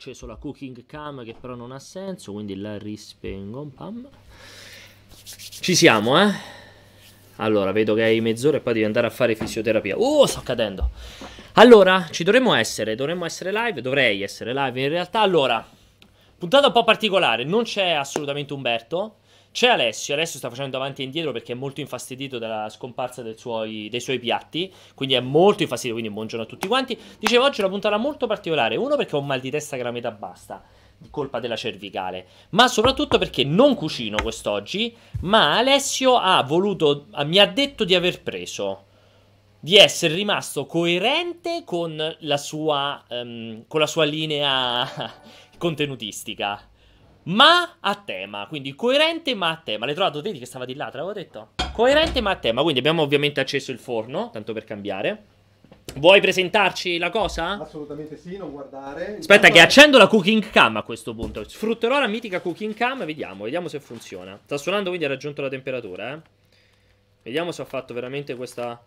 acceso la cooking cam che però non ha senso, quindi la rispengo. Pam. Ci siamo, eh? Allora, vedo che hai mezz'ora e poi devi andare a fare fisioterapia. Uh, sto cadendo. Allora, ci dovremmo essere, dovremmo essere live, dovrei essere live in realtà. Allora, puntata un po' particolare, non c'è assolutamente Umberto. C'è Alessio, Alessio sta facendo avanti e indietro perché è molto infastidito dalla scomparsa suoi, dei suoi piatti, quindi è molto infastidito, quindi buongiorno a tutti quanti. Dicevo, oggi è una puntata molto particolare, uno perché ho un mal di testa che la metà basta, colpa della cervicale, ma soprattutto perché non cucino quest'oggi, ma Alessio ha voluto, mi ha detto di aver preso, di essere rimasto coerente con la sua, um, con la sua linea contenutistica ma a tema, quindi coerente ma a tema. L'hai trovato, vedi che stava di là, te l'avevo detto? Coerente ma a tema, quindi abbiamo ovviamente acceso il forno, tanto per cambiare. Vuoi presentarci la cosa? Assolutamente sì, non guardare. Aspetta che accendo la cooking cam a questo punto. Sfrutterò la mitica cooking cam, vediamo, vediamo se funziona. Sta suonando quindi ha raggiunto la temperatura, eh. Vediamo se ha fatto veramente questa,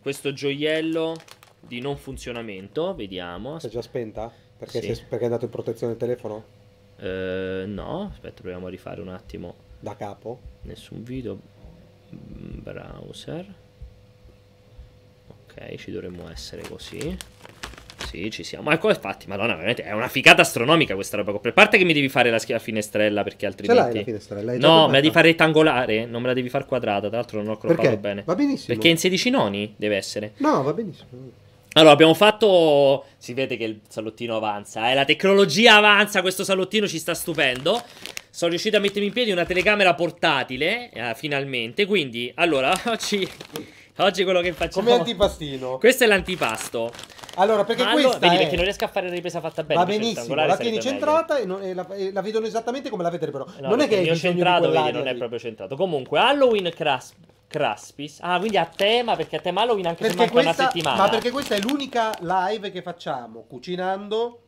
questo gioiello di non funzionamento, vediamo. Si è già spenta? Perché, sì. è, perché è andato in protezione il telefono? Uh, no, aspetta, proviamo a rifare un attimo. Da capo? Nessun video. Browser. Ok, ci dovremmo essere così. Sì, ci siamo. Ecco, infatti, madonna, veramente è una ficata astronomica questa roba. A parte che mi devi fare la schia finestrella perché altrimenti... Ce l'hai la finestrella? No, me la devi fare rettangolare, non me la devi fare quadrata. Tra l'altro non ho croppato bene. Va benissimo. Perché in 16 noni deve essere. No, va benissimo. Allora, abbiamo fatto. Si vede che il salottino avanza. Eh? La tecnologia avanza. Questo salottino ci sta stupendo. Sono riuscito a mettermi in piedi una telecamera portatile. Eh, finalmente. Quindi, allora, oggi. Oggi quello che facciamo. Come antipastino. Questo è l'antipasto. Allora, perché allora, questa. Vedi, è... perché non riesco a fare la ripresa fatta bene. Va benissimo. La tieni centrata e, non, e, la, e, la, vedono esattamente come la vedete, però. No, non è che il mio centrato, vedi, non è proprio centrato. Comunque, Halloween Crasp. Craspis. Ah, quindi a tema, perché a tema Halloween anche perché se manca questa, una settimana. Ma perché questa è l'unica live che facciamo cucinando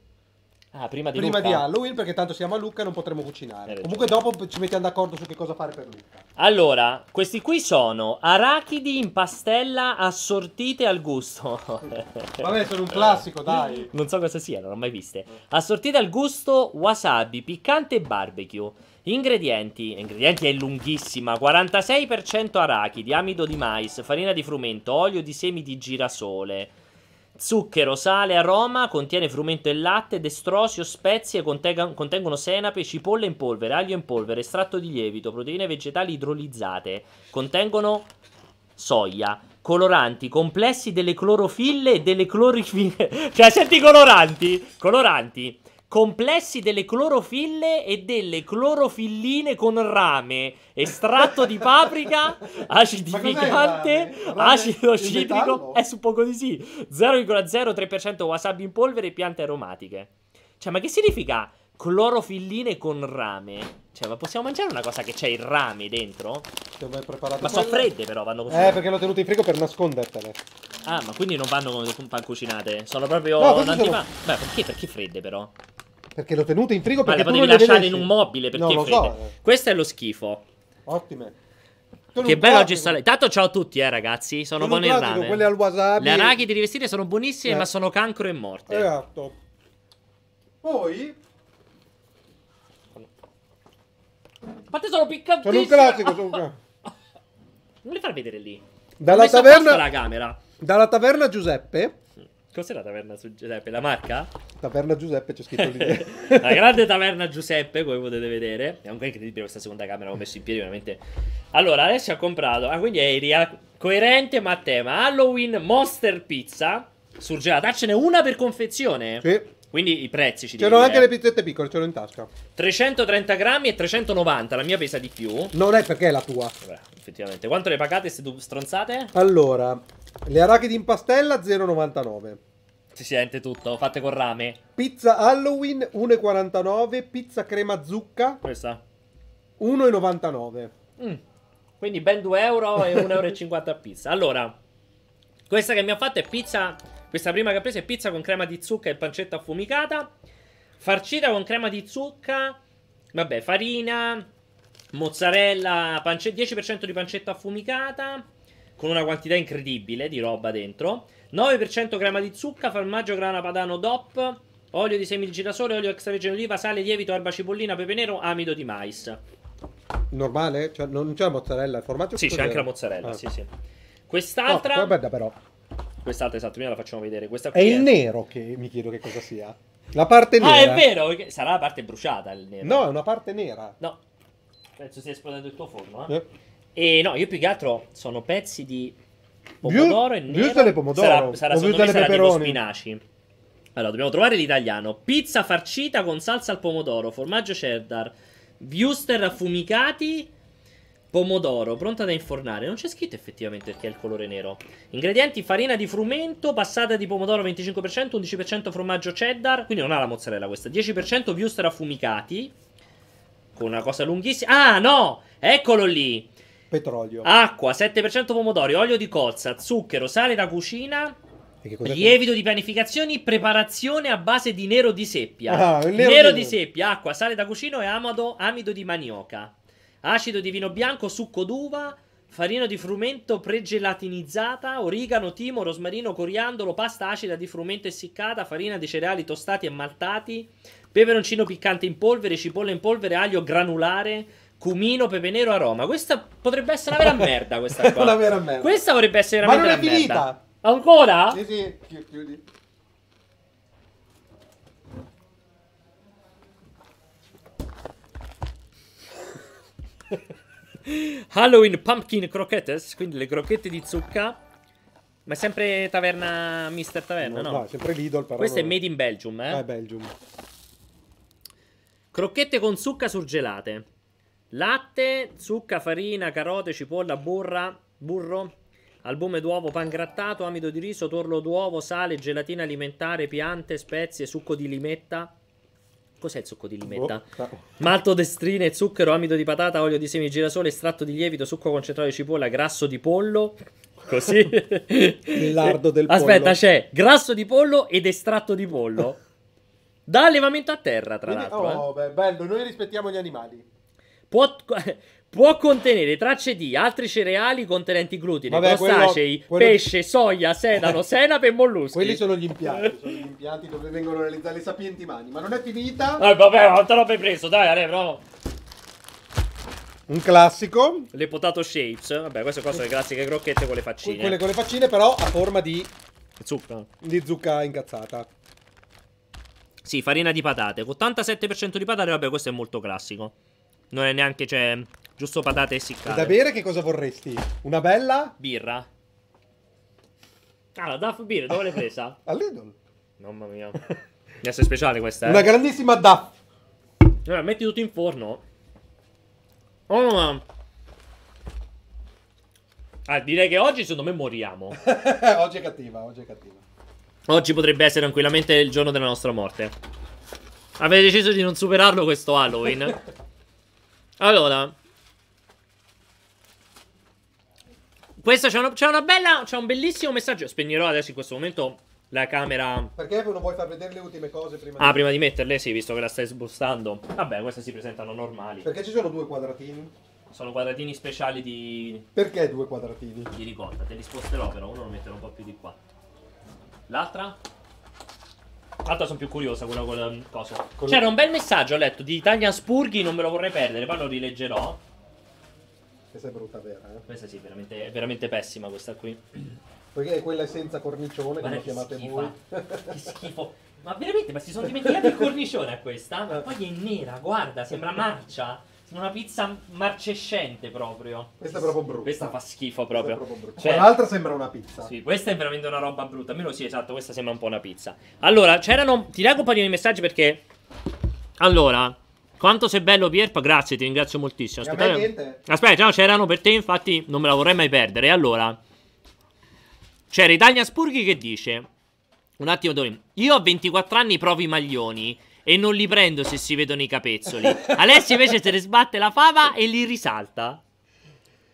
ah, prima, di, prima Lucca. di, Halloween, perché tanto siamo a Lucca e non potremo cucinare. Comunque dopo ci mettiamo d'accordo su che cosa fare per Lucca. Allora, questi qui sono arachidi in pastella assortite al gusto. Vabbè, sono un classico, dai. Non so cosa siano, non ho mai viste. Assortite al gusto wasabi, piccante e barbecue. Ingredienti, ingredienti è lunghissima, 46% arachidi, amido di mais, farina di frumento, olio di semi di girasole, zucchero, sale, aroma, contiene frumento e latte, destrosio, spezie, contengono senape, cipolle in polvere, aglio in polvere, estratto di lievito, proteine vegetali idrolizzate, contengono soia, coloranti, complessi delle clorofille e delle clorifille, cioè senti coloranti, coloranti complessi delle clorofille e delle clorofilline con rame, estratto di paprika, acidificante, acido citrico, è su poco di sì, 0,03% wasabi in polvere e piante aromatiche. Cioè, ma che significa clorofilline con rame? Cioè, ma possiamo mangiare una cosa che c'è il rame dentro? Ma sono fredde però, vanno così. Eh, perché l'ho tenuto in frigo per nascondertele. Ah, ma quindi non vanno come pan cucinate? Sono proprio no, un antipa... sono... Beh, perché? Perché fredde però? Perché l'ho tenuto in frigo perché ma le potevi lasciare in un mobile perché no, fredde. So. Questo è lo schifo. Ottime. Che bello oggi sta. Tanto ciao a tutti, eh, ragazzi. Sono buone il. Quelle al wasabi. Le arachidi rivestite sono buonissime, eh. ma sono cancro e morte. Esatto. Poi. A parte sono piccantissime. Sono un classico. Sono un classico. Non le far vedere lì. Dalla taverna. la camera. Dalla taverna Giuseppe. Cos'è la taverna su Giuseppe? La marca? Taverna Giuseppe c'è scritto lì. la grande taverna Giuseppe, come potete vedere. È ancora incredibile questa seconda camera, l'ho messo in piedi veramente. Allora, adesso ha comprato. Ah, quindi è coerente ma a tema. Halloween Monster Pizza. Surgelata. Ah, ce n'è una per confezione? Sì. Quindi i prezzi ci C'erano anche le pizzette piccole, ce l'ho in tasca. 330 grammi e 390, la mia pesa di più. Non è perché è la tua. Vabbè, effettivamente. Quanto le pagate queste stronzate? Allora, le arachidi in pastella 0,99. Si sente tutto, fatte con rame. Pizza Halloween 1,49. Pizza crema zucca. Questa? 1,99. Mm. Quindi ben 2 euro e 1,50 euro a pizza. Allora, questa che mi ha fatto è pizza. Questa prima che ho preso è pizza con crema di zucca e pancetta affumicata. Farcita con crema di zucca. Vabbè, farina, mozzarella, pance- 10% di pancetta affumicata. Con una quantità incredibile di roba dentro. 9% crema di zucca, formaggio grana padano DOP, olio di semi di girasole, olio extravergine oliva, sale, lievito, erba cipollina, pepe nero, amido di mais. Normale? Cioè, non c'è la mozzarella, il formaggio? Sì, c'è anche la mozzarella, Ah. sì, sì. Oh, Quest'altra... qua bella però. Quest'altra, esatto, prima la facciamo vedere. Questa È il nero che mi chiedo che cosa sia. La parte nera. Ah, è vero, sarà la parte bruciata il nero. No, è una parte nera. No. Penso stia esplodendo il tuo forno, eh. Eh. E no, io più che altro sono pezzi di pomodoro e nero. viustole e pomodoro, Sarà, sarà secondo me sarà tipo spinaci. Allora, dobbiamo trovare l'italiano. Pizza farcita con salsa al pomodoro, formaggio cheddar, wuster affumicati, pomodoro, pronta da infornare. Non c'è scritto effettivamente perché è il colore nero. Ingredienti: farina di frumento, passata di pomodoro 25%, 11% formaggio cheddar, quindi non ha la mozzarella questa. 10% wuster affumicati con una cosa lunghissima. Ah, no! Eccolo lì. Petrolio. Acqua, 7% pomodori, olio di colza, zucchero, sale da cucina, lievito di pianificazioni, preparazione a base di nero di seppia. Ah, il nero, nero di seppia, acqua, sale da cucina e amado, amido di manioca. Acido di vino bianco, succo d'uva, farina di frumento pregelatinizzata, origano, timo, rosmarino, coriandolo, pasta acida di frumento essiccata, farina di cereali tostati e maltati, peperoncino piccante in polvere, cipolla in polvere, aglio granulare, cumino, pepe nero, aroma. Questa potrebbe essere una vera merda, questa qua. Una vera merda. Questa potrebbe essere Ma veramente non è una merda. finita. Ancora? Sì, sì, chi- chiudi. Halloween Pumpkin Croquettes, quindi le crocchette di zucca. Ma è sempre taverna Mister Taverna, no? no, è sempre Lidl però. Questo è made in Belgium, eh? Eh, Belgium. Crocchette con zucca surgelate. Latte, zucca, farina, carote, cipolla, burra, burro, albume d'uovo, pan grattato, amido di riso, torlo d'uovo, sale, gelatina alimentare, piante, spezie, succo di limetta. Cos'è il succo di limetta? Oh, no. Malto destrine, zucchero, amido di patata, olio di semi di girasole, estratto di lievito, succo concentrato di cipolla, grasso di pollo. Così. Il lardo del Aspetta, pollo. c'è grasso di pollo ed estratto di pollo. Da allevamento a terra, tra Quindi- l'altro. eh. oh, beh, bello, noi rispettiamo gli animali. Può, può contenere tracce di altri cereali contenenti glutine, Vabbè, crostacei, quello- quello- pesce, soia, sedano, senape e molluschi. Quelli sono gli impianti, sono gli impianti dove vengono realizzate le sapienti mani, ma non è finita. Ah, vabbè, non te l'ho preso, dai, Ale, provo. Un classico, Le potato shapes. Vabbè, queste qua sono le classiche crocchette con le faccine. quelle con le faccine però a forma di, Zucca. di zucca incazzata. Sì, farina di patate. Con 87% di patate, vabbè, questo è molto classico. Non è neanche, cioè, giusto patate E essiccate. da bere che cosa vorresti? Una bella? Birra. Ah, la Duff Beer, dove l'hai presa? A Lidl. Mamma mia. Deve essere speciale questa, eh. Una grandissima Duff. Allora, metti tutto in forno. Oh. Ah, direi che oggi secondo me moriamo. oggi è cattiva, oggi è cattiva. Oggi potrebbe essere tranquillamente il giorno della nostra morte. Avete deciso di non superarlo questo Halloween? Allora. Questo c'è una, c'è una bella. C'è un bellissimo messaggio. Spegnerò adesso in questo momento la camera. Perché non vuoi far vedere le ultime cose prima? Ah, di- prima di metterle, sì, visto che la stai sbustando. Vabbè, queste si presentano normali. Perché ci sono due quadratini? Sono quadratini speciali di, Perché due quadratini? di ricotta. Te li sposterò, però uno lo metterò un po' più di qua. L'altra? L'altra sono più curiosa, quella con. Con- C'era un bel messaggio, ho letto, di Italian Spurghi, non me lo vorrei perdere, poi lo rileggerò. Questa è brutta vera, eh. Questa sì, veramente, è veramente pessima questa qui. Perché quella è senza cornicione, Guarda come chiamate schifo. voi. Che schifo. Ma veramente, ma si sono dimenticati il cornicione a questa? Ma poi è nera, guarda, sembra marcia. Una pizza marcescente proprio. Questa è proprio brutta. Questa fa schifo proprio. proprio. Cioè- L'altra sembra una pizza. Sì, questa è veramente una roba brutta. Almeno sì, esatto, questa sembra un po' una pizza. Allora, c'erano. Ti leggo un paio di messaggi perché. Allora, quanto sei bello, Pierpa. Grazie, ti ringrazio moltissimo. E a me Aspetta, niente. aspetta, no, c'erano per te, infatti, non me la vorrei mai perdere. Allora, c'era Italia Spurghi che dice: Un attimo, Dori. Io a 24 anni provo i maglioni. E non li prendo se si vedono i capezzoli. Alessio invece se ne sbatte la fava e li risalta.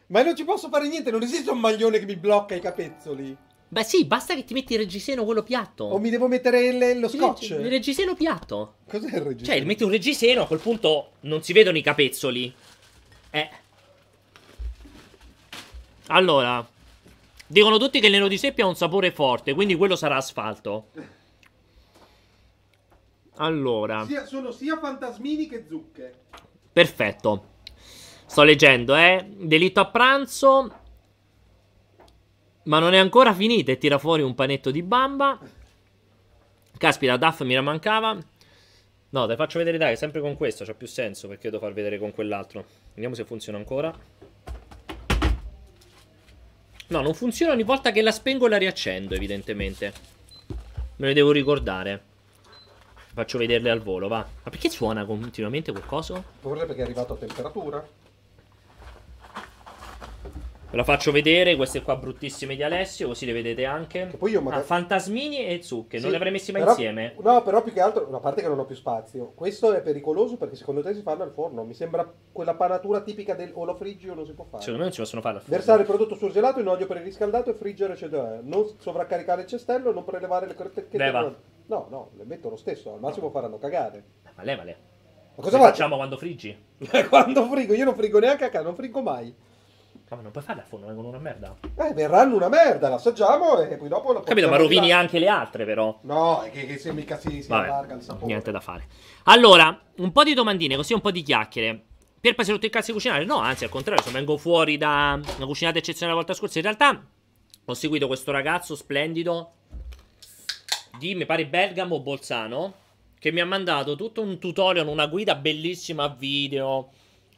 Ma non ci posso fare niente, non esiste un maglione che mi blocca i capezzoli. Beh, sì, basta che ti metti il reggiseno quello piatto. O mi devo mettere il- lo Il scotch. reggi- Il reggiseno piatto. Cos'è il reggiseno? Cioè, metti un reggiseno, a quel punto non si vedono i capezzoli. Eh. Allora. Dicono tutti che il nero di seppia ha un sapore forte, quindi quello sarà asfalto. Allora. Sia- sono sia fantasmini che zucche. Perfetto. Sto leggendo, eh. Delitto a pranzo. Ma non è ancora finita e tira fuori un panetto di bamba. Caspita, Duff mi mancava. No, te faccio vedere dai, sempre con questo, c'ha più senso perché devo far vedere con quell'altro. Vediamo se funziona ancora. No, non funziona ogni volta che la spengo e la riaccendo, evidentemente. Me ne devo ricordare. Faccio vederle al volo, va. Ma perché suona continuamente qualcosa? Forse perché è arrivato a temperatura. Ve la faccio vedere, queste qua bruttissime di Alessio, così le vedete anche. Che poi io magari- Ah, fantasmini e zucche, non Sì, le avrei messi mai però- insieme. No, però più che altro, a parte che non ho più spazio. Questo è pericoloso perché secondo te si fanno al forno. Mi sembra quella panatura tipica del o lo friggi o non si può fare. Secondo me non si possono fare al forno. Versare il prodotto surgelato in olio preriscaldato e friggere, eccetera. Non sovraccaricare il cestello, non prelevare le crocchette. Leva. No, no, le metto lo stesso, al massimo faranno cagare. Ma levale. Ma cosa facciamo quando friggi? Quando frigo? Io non frigo neanche a casa, non frigo mai. Ma non puoi farle al forno, vengono una merda. Eh, verranno una merda, l'assaggiamo e poi dopo la Capito, ma rovini là. anche le altre, però. No, è che, che se mica si, si Vabbè, allarga il sapore. niente da fare. Allora, un po' di domandine, così un po' di chiacchiere. Pierpa si è rotto il cazzo di cucinare? No, anzi, al contrario, se vengo fuori da una cucinata eccezionale la volta scorsa. In realtà, ho seguito questo ragazzo splendido di, mi pare, Bergamo Bolzano, che mi ha mandato tutto un tutorial, una guida bellissima a video,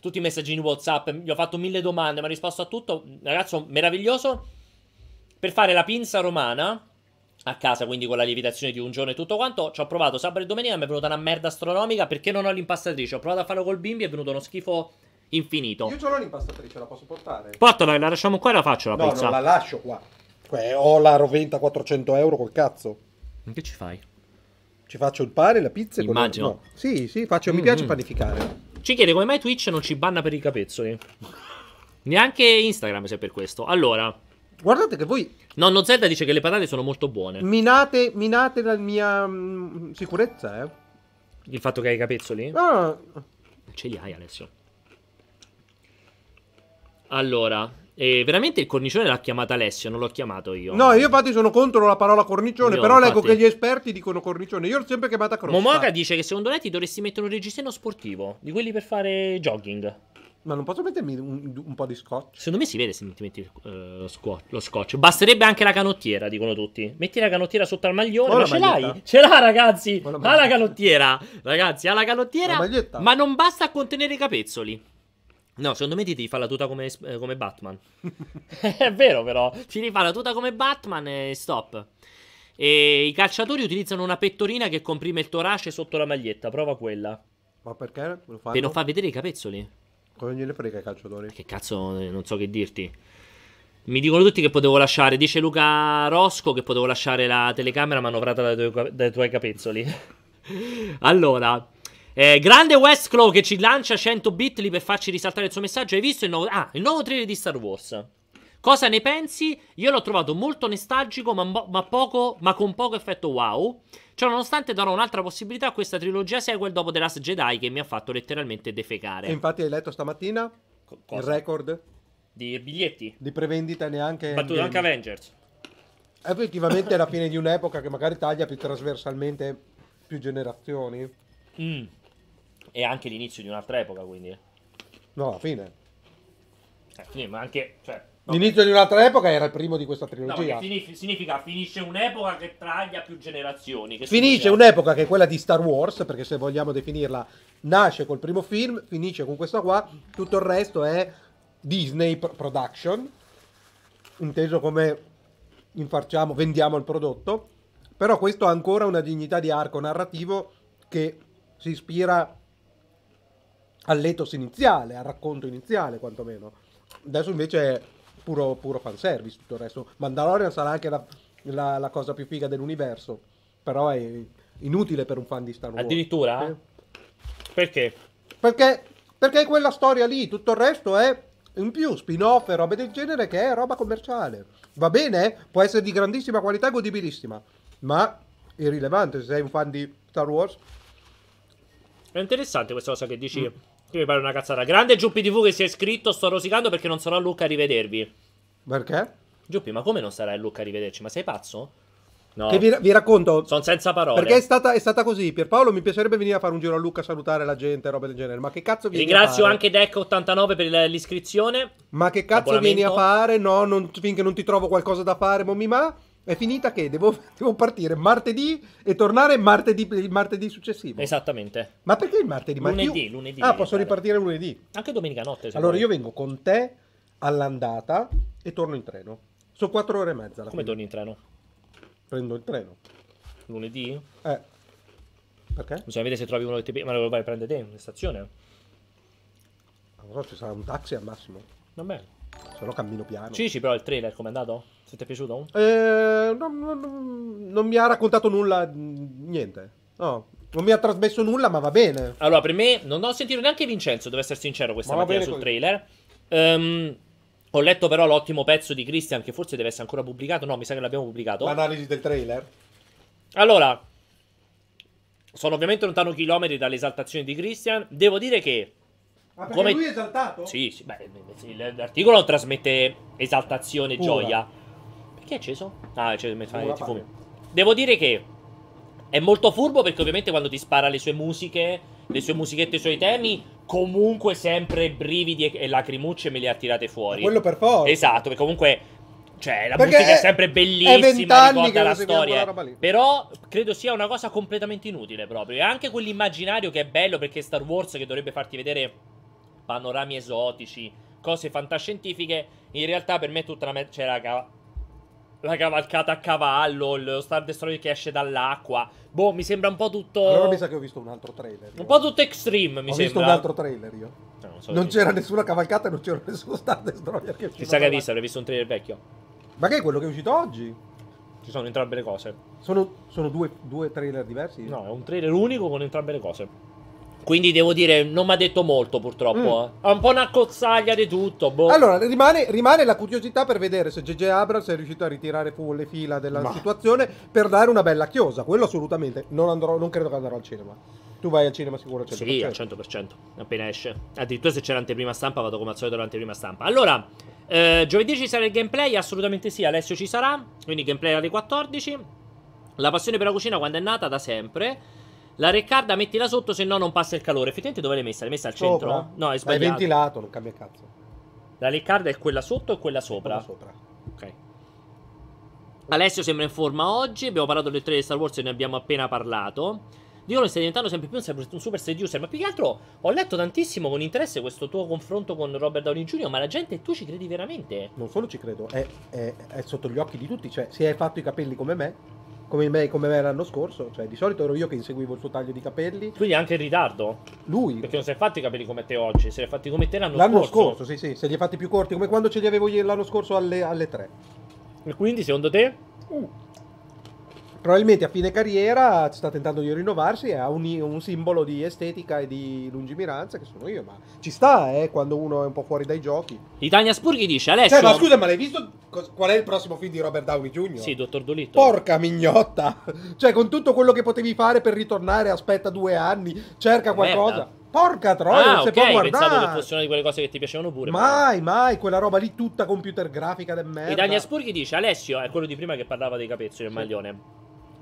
tutti i messaggini WhatsApp, gli ho fatto mille domande, mi ha risposto a tutto. Ragazzo meraviglioso per fare la pinza romana a casa, quindi con la lievitazione di un giorno e tutto quanto. Ci ho provato sabato e domenica, mi è venuta una merda astronomica perché non ho l'impastatrice. Ho provato a farlo col bimbi, è venuto uno schifo infinito. Io ce l'ho l'impastatrice, la posso portare? Portala, la lasciamo qua e la faccio la no, pizza. non la lascio qua. Ho la roventa 400 euro col cazzo. Che ci fai? Ci faccio il pane, la pizza e con- Immagino. No. Sì, sì, faccio, mi Mm, piace mm. panificare. Ci chiede come mai Twitch non ci banna per i capezzoli. Neanche Instagram se è per questo. Allora, Guardate che voi nonno Zelda dice che le patate sono molto buone. minate, minate la mia mm, sicurezza, eh. Il fatto che hai i capezzoli? Ah, Ce li hai, Alessio. Allora, eh, veramente il cornicione l'ha chiamata Alessio, non l'ho chiamato io. no, io infatti sono contro la parola cornicione, Io, però leggo infatti- che gli esperti dicono cornicione. Io l'ho sempre chiamata crosta. Momoka dice che secondo lei ti dovresti mettere un reggiseno sportivo, di quelli per fare jogging. Ma non posso mettermi un, un po' di scotch? Secondo me si vede se ti metti eh, lo, squa- lo scotch. Basterebbe anche la canottiera, dicono tutti. Metti la canottiera sotto al maglione. Ma ce l'hai? Ce l'ha, ragazzi. Ha la canottiera. Ragazzi, ha la canottiera. La. Ma non basta a contenere i capezzoli. No, secondo me ti devi fare la tuta come, eh, come Batman. È vero, però. Ti devi fare la tuta come Batman e stop. E i calciatori utilizzano una pettorina che comprime il torace sotto la maglietta. Prova quella. Ma perché lo fanno? Per non far vedere i capezzoli. Come gliene frega i calciatori? Che cazzo, eh, non so che dirti. Mi dicono tutti che potevo lasciare. Dice Luca Rosco che potevo lasciare la telecamera manovrata dai tuoi, dai tuoi capezzoli. allora, eh, grande Westclaw che ci lancia 100 bit lì per farci risaltare il suo messaggio. Hai visto il nuovo, ah, il nuovo trailer di Star Wars? Cosa ne pensi? Io l'ho trovato molto nostalgico, ma, ma poco, ma con poco effetto wow. Cioè, nonostante darò un'altra possibilità a questa trilogia sequel dopo The Last Jedi che mi ha fatto letteralmente defecare. E infatti hai letto stamattina Co- il record Di biglietti? di prevendita neanche... Battuto anche Avengers. Effettivamente è la fine di un'epoca che magari taglia più trasversalmente più generazioni. Mm. E anche l'inizio di un'altra epoca, quindi. No, la fine. Eh, quindi, ma anche. Cioè, no, L'inizio di un'altra epoca era il primo di questa no, trilogia. fini- significa finisce un'epoca che traglia più generazioni. Che Finisce un'epoca che è quella di Star Wars, perché se vogliamo definirla, nasce col primo film, finisce con questa qua, tutto il resto è Disney Pro- Production, inteso come infarciamo, vendiamo il prodotto, però questo ha ancora una dignità di arco narrativo che si ispira all'ethos iniziale, al racconto iniziale quantomeno. Adesso invece è puro, puro fanservice tutto il resto. Mandalorian sarà anche la, la- la cosa più figa dell'universo, però è inutile per un fan di Star Wars. Addirittura? Eh. Perché? Perché, perché quella storia lì, tutto il resto è in più, spin-off e robe del genere che è roba commerciale. Va bene, può essere di grandissima qualità e godibilissima, ma irrilevante se sei un fan di Star Wars. È interessante questa cosa che dici. Mm. Che mi pare una cazzata. Grande Giuppi TV che si è iscritto. Sto rosicando perché non sarò a Lucca a rivedervi. Perché? Giuppi, ma come non sarai a Lucca a rivederci? Ma sei pazzo? No. Che vi, vi racconto. Sono senza parole. Perché è stata, è stata così. Pierpaolo mi piacerebbe venire a fare un giro a Lucca a salutare la gente, roba del genere. Ma che cazzo vieni Ringrazio a fare? anche Deck89 per l'iscrizione. Ma che cazzo vieni a fare? No, non- finché non ti trovo qualcosa da fare, momma. È finita che devo, devo partire martedì e tornare martedì, il martedì successivo. Esattamente. Ma perché il martedì? Ma Lunedì, io- lunedì Ah, posso ripartire lunedì. Anche domenica notte. Allora vuoi. io vengo con te all'andata e torno in treno. Sono quattro ore e mezza. Come torni in treno? Prendo il treno. Lunedì? Eh. Perché? Bisogna vedere se trovi uno che ti... Ma lo vai a prendere te in stazione? Non so, ci sarà un taxi al massimo. Vabbè. Se no cammino piano. Ci dici però il trailer com'è andato? Se ti è piaciuto? Eh, non, non- non- non mi ha raccontato nulla, niente. No, non mi ha trasmesso nulla, ma va bene. Allora, per me, non ho sentito neanche Vincenzo, devo essere sincero, questa Ma mattina sul così. trailer. Ehm, ho letto però l'ottimo pezzo di Christian, che forse deve essere ancora pubblicato. No, mi sa che l'abbiamo pubblicato. L'analisi del trailer. Allora, sono ovviamente lontano chilometri dall'esaltazione di Christian. Devo dire che Ah, perché Come- lui è esaltato? Sì, sì, beh, l'articolo trasmette esaltazione e gioia. Perché è acceso? Ah, c'è mi fai ti fumi. Devo dire che è molto furbo perché ovviamente quando ti spara le sue musiche, le sue musichette, i suoi temi, comunque sempre brividi e, e lacrimucce me le ha tirate fuori. Quello per forza. Esatto, perché comunque cioè, la Perché musica è è- sempre è bellissima, vent'anni ricorda la storia. Però credo sia una cosa completamente inutile proprio. E anche quell'immaginario che è bello perché Star Wars che dovrebbe farti vedere panorami esotici, cose fantascientifiche, in realtà per me è tutta una me- c'è la, ca- la cavalcata a cavallo, lo Star Destroyer che esce dall'acqua. Boh, mi sembra un po' tutto Allora mi sa che ho visto un altro trailer. io. un po' tutto extreme, mi ho sembra. visto un altro trailer io. No, non so Non c'era nessuna cavalcata e non c'era nessuno Star Destroyer che Chissà che hai visto, avrei visto un trailer vecchio. Ma che è quello che è uscito oggi? Ci sono entrambe le cose. Sono, sono due, due trailer diversi? No, è un trailer unico con entrambe le cose. Quindi devo dire, non mi ha detto molto purtroppo. eh. Ha un po' una cozzaglia di tutto. Boh. Mm. Allora, rimane, rimane la curiosità per vedere se J.J. Abrams è riuscito a ritirare fu le fila della Ma- situazione per dare una bella chiosa. Quello assolutamente. Non, andrò, non credo che andrò al cinema. Tu vai al cinema sicuro al 100%. Sì, al 100%, appena esce. Addirittura se c'è l'anteprima stampa vado come al solito all'anteprima stampa. Allora, eh, giovedì ci sarà il gameplay? Assolutamente sì, Alessio ci sarà. Quindi gameplay alle 14. La passione per la cucina quando è nata da sempre. La Riccarda mettila sotto, se no non passa il calore. Effettivamente dove l'hai messa? L'hai messa al centro? Sopra? No, è È sbagliato. ventilato, non cambia cazzo. La Riccarda è quella sotto o quella sopra? Quello sopra. Ok. Alessio sembra in forma oggi. Abbiamo parlato del trailer di Star Wars e ne abbiamo appena parlato. Che stai diventando sempre più un super seducer. Ma più che altro ho letto tantissimo con interesse questo tuo confronto con Robert Downey Jr. Ma la gente, tu ci credi veramente? Non solo ci credo, è, è- è sotto gli occhi di tutti. Cioè, si è fatto i capelli come me, come me, come me l'anno scorso. Cioè, di solito ero io che inseguivo il suo taglio di capelli. Quindi anche in ritardo. Lui, Perché non si è fatti i capelli come te oggi. Se li hai fatti come te l'anno, l'anno scorso. scorso, sì, sì, se li ha fatti più corti, come quando ce li avevo io l'anno scorso alle, alle 3. E quindi, secondo te? Probabilmente a fine carriera sta tentando di rinnovarsi e ha un, un simbolo di estetica e di lungimiranza che sono io, ma ci sta, eh, quando uno è un po' fuori dai giochi. Titania Spurghi dice: Alessio. Cioè, ma scusa, ma l'hai visto qual è il prossimo film di Robert Downey Jr.? Sì, dottor Dolitto. Porca mignotta! Cioè, con tutto quello che potevi fare per ritornare, aspetta due anni, cerca qualcosa. Merda. Porca troia, ah, non si ok. può Pensavo che guardare. fosse una di quelle cose che ti piacevano pure. Mai, mai, quella roba lì tutta computer grafica del merda. Italia Spurghi dice: Alessio è quello di prima che parlava dei capezzoli del maglione.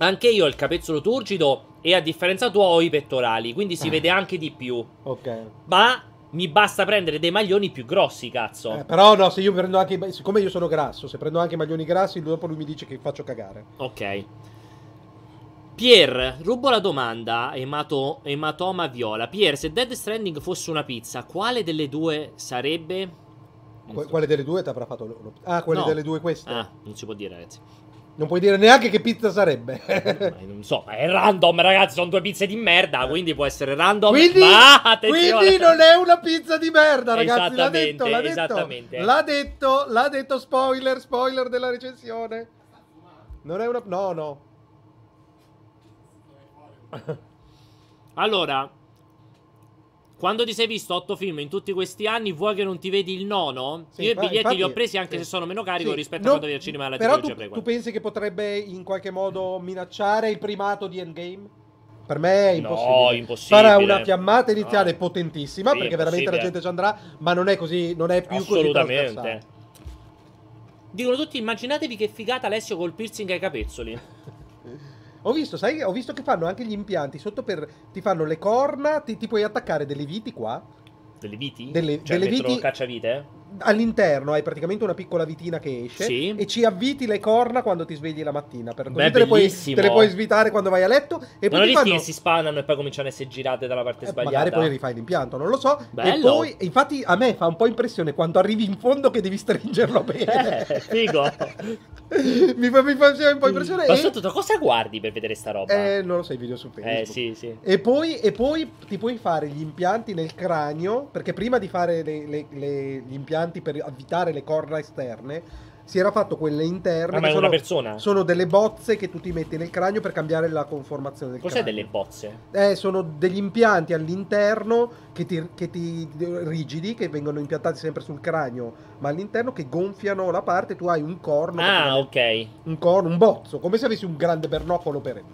Anche io ho il capezzolo turgido e a differenza tua ho i pettorali, quindi si Ah. vede anche di più. Ok. Ma mi basta prendere dei maglioni più grossi, cazzo. Eh, però no, se io prendo anche siccome io sono grasso, se prendo anche i maglioni grassi, dopo lui mi dice che faccio cagare. Ok. Pier, rubo la domanda. Emato, ematoma viola. Pier, se Dead Stranding fosse una pizza, quale delle due sarebbe? Qu- quale delle due ti avrà fatto? lo- Ah, quelle No. delle due queste? Ah, non si può dire, ragazzi. Non puoi dire neanche che pizza sarebbe. Ma non so, è random, ragazzi. Sono due pizze di merda. Quindi può essere random. Quindi, ma quindi non è una pizza di merda, ragazzi. L'ha detto, l'ha detto. L'ha detto, l'ha detto. Spoiler, spoiler della recensione. Non è una. No, no. Allora, quando ti sei visto otto film in tutti questi anni, vuoi che non ti vedi il nono? Sì, Io i biglietti li ho infatti- presi anche sì. se sono meno carico Sì. rispetto No, a quando vedi al cinema la Però tu, trilogia tu pensi che potrebbe in qualche modo minacciare il primato di Endgame? Per me è impossibile. No, impossibile. Sarà una fiammata iniziale No. potentissima perché veramente la gente ci andrà, ma non è così, non è più così Assolutamente. Dicono tutti, immaginatevi che figata Alessio col piercing ai capezzoli. Ho visto, sai, ho visto che fanno anche gli impianti sotto per... Ti fanno le corna, ti, ti puoi attaccare delle viti qua. Delle viti? Delle- cioè, delle viti- cacciavite? All'interno hai praticamente una piccola vitina che esce Sì. e ci avviti le corna quando ti svegli la mattina. Per Beh, te, le puoi, te le puoi svitare quando vai a letto e Non poi fanno... si spannano e poi cominciano a essere girate dalla parte Eh, sbagliata? magari poi rifai l'impianto, non lo so. E Bello. poi, infatti, a me fa un po' impressione quando arrivi in fondo che devi stringerlo bene. Eh, figo. mi, fa, mi fa un po' impressione. Ma e- soprattutto cosa guardi per vedere sta roba? eh, non lo so, i video su Facebook. Eh, sì, sì. E poi, e poi ti puoi fare gli impianti nel cranio, perché prima di fare le- le- gli impianti per avvitare le corna esterne, si era fatto quelle interne. Ah, ma è sono, una persona? sono delle bozze che tu ti metti nel cranio per cambiare la conformazione del Cos'è cranio. delle bozze? Eh, sono degli impianti all'interno che ti, che ti- rigidi, che vengono impiantati sempre sul cranio, ma all'interno che gonfiano la parte, tu hai un corno, Ah, ok. un corno, un bozzo, come se avessi un grande bernoccolo per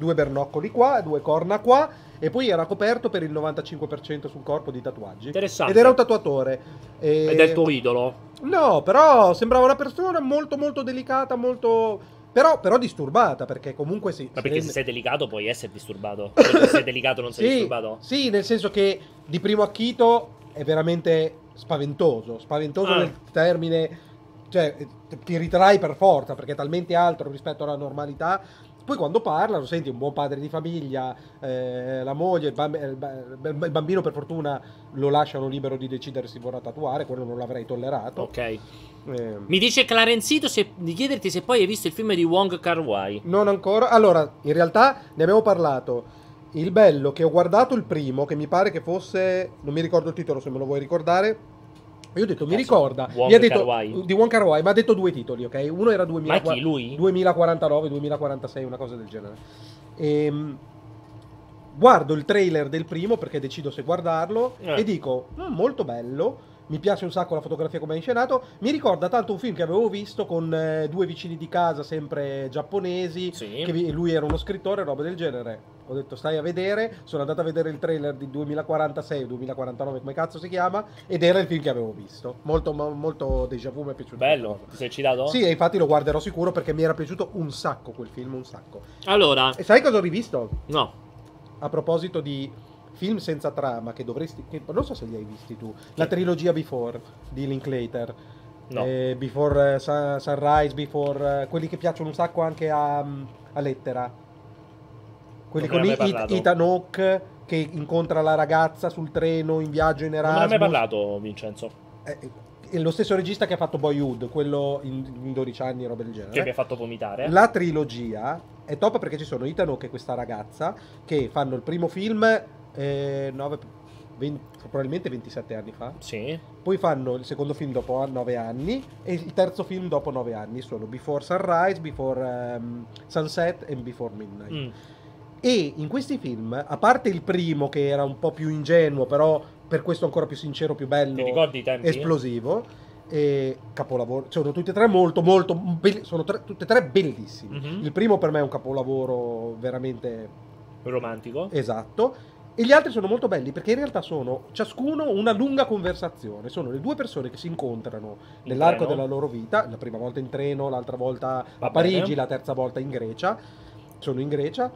due bernoccoli qua, due corna qua, e poi era coperto per il 95% sul corpo di tatuaggi. Interessante. Ed era un tatuatore. E- Ed è il tuo idolo? No, però sembrava una persona molto molto delicata, molto... Però, però disturbata, perché comunque sì. Ma perché rende- se sei delicato puoi essere disturbato. Se sei delicato non sei sì, disturbato? Sì, nel senso che di primo acchito è veramente spaventoso. Spaventoso Ah. nel termine. Cioè, ti ritrai per forza perché è talmente altro rispetto alla normalità. Poi quando parla, lo senti un buon padre di famiglia, eh, la moglie, il, bamb- il ba- il bambino per fortuna lo lasciano libero di decidere se vorrà tatuare, quello non l'avrei tollerato. Ok. Eh, Mi dice Clarenzito se- di chiederti se poi hai visto il film di Wong Kar Wai. Non ancora. Allora, in realtà ne abbiamo parlato. Il bello che ho guardato il primo, che mi pare che fosse. Non mi ricordo il titolo, se me lo vuoi ricordare. Io ho detto, mi ricorda. Wong mi ha detto. Di Wong Kar Wai, ma ha detto due titoli, ok? Uno era 2000, Ma chi, lui? 2049, 2046, una cosa del genere. Ehm, guardo il trailer del primo perché decido se guardarlo Eh. e dico, "Mm, molto bello. Mi piace un sacco la fotografia come è inscenato. Mi ricorda tanto un film che avevo visto con eh, due vicini di casa, sempre giapponesi. Sì. Che vi- lui era uno scrittore, roba del genere. Ho detto, stai a vedere. Sono andato a vedere il trailer di 2046 o 2049, come cazzo si chiama. Ed era il film che avevo visto. Molto, mo- molto déjà vu, mi è piaciuto. Bello. Ti sei eccitato? Sì, e infatti lo guarderò sicuro perché mi era piaciuto un sacco quel film, un sacco. Allora, E sai cosa ho rivisto? no. A proposito di film senza trama, che dovresti... Che, non so se li hai visti tu. La trilogia Before di Linklater. No. Eh, before Sun- Sunrise, Before... eh, quelli che piacciono un sacco anche a, a Lettera. Quelli Non con mai It- Hawke che incontra la ragazza sul treno in viaggio in Non me ne Erasmus. hai mai parlato, Vincenzo. Eh, è lo stesso regista che ha fatto Boyhood, quello in, in 12 anni, roba del genere. Che mi ha fatto vomitare. La trilogia è top perché ci sono Hawke e questa ragazza che fanno il primo film eh, nove- 20 probabilmente 27 anni fa. Sì. Poi fanno il secondo film dopo 9 anni e il terzo film dopo 9 anni. Sono Before Sunrise, Before ehm, Sunset e Before Midnight. Mm. E in questi film, a parte il primo che era un po' più ingenuo, però per questo ancora più sincero, più bello, Ti ricordi i tempi? esplosivo, e capolavoro, sono tutti e tre molto, molto, belli- sono tre- tutte e tre bellissimi. Mhm. Il primo per me è un capolavoro veramente Romantico. esatto. E gli altri sono molto belli perché in realtà sono ciascuno una lunga conversazione. Sono le due persone che si incontrano In nell'arco treno? della loro vita, la prima volta in treno, l'altra volta Va a Parigi, bene. la terza volta in Grecia. Sono in Grecia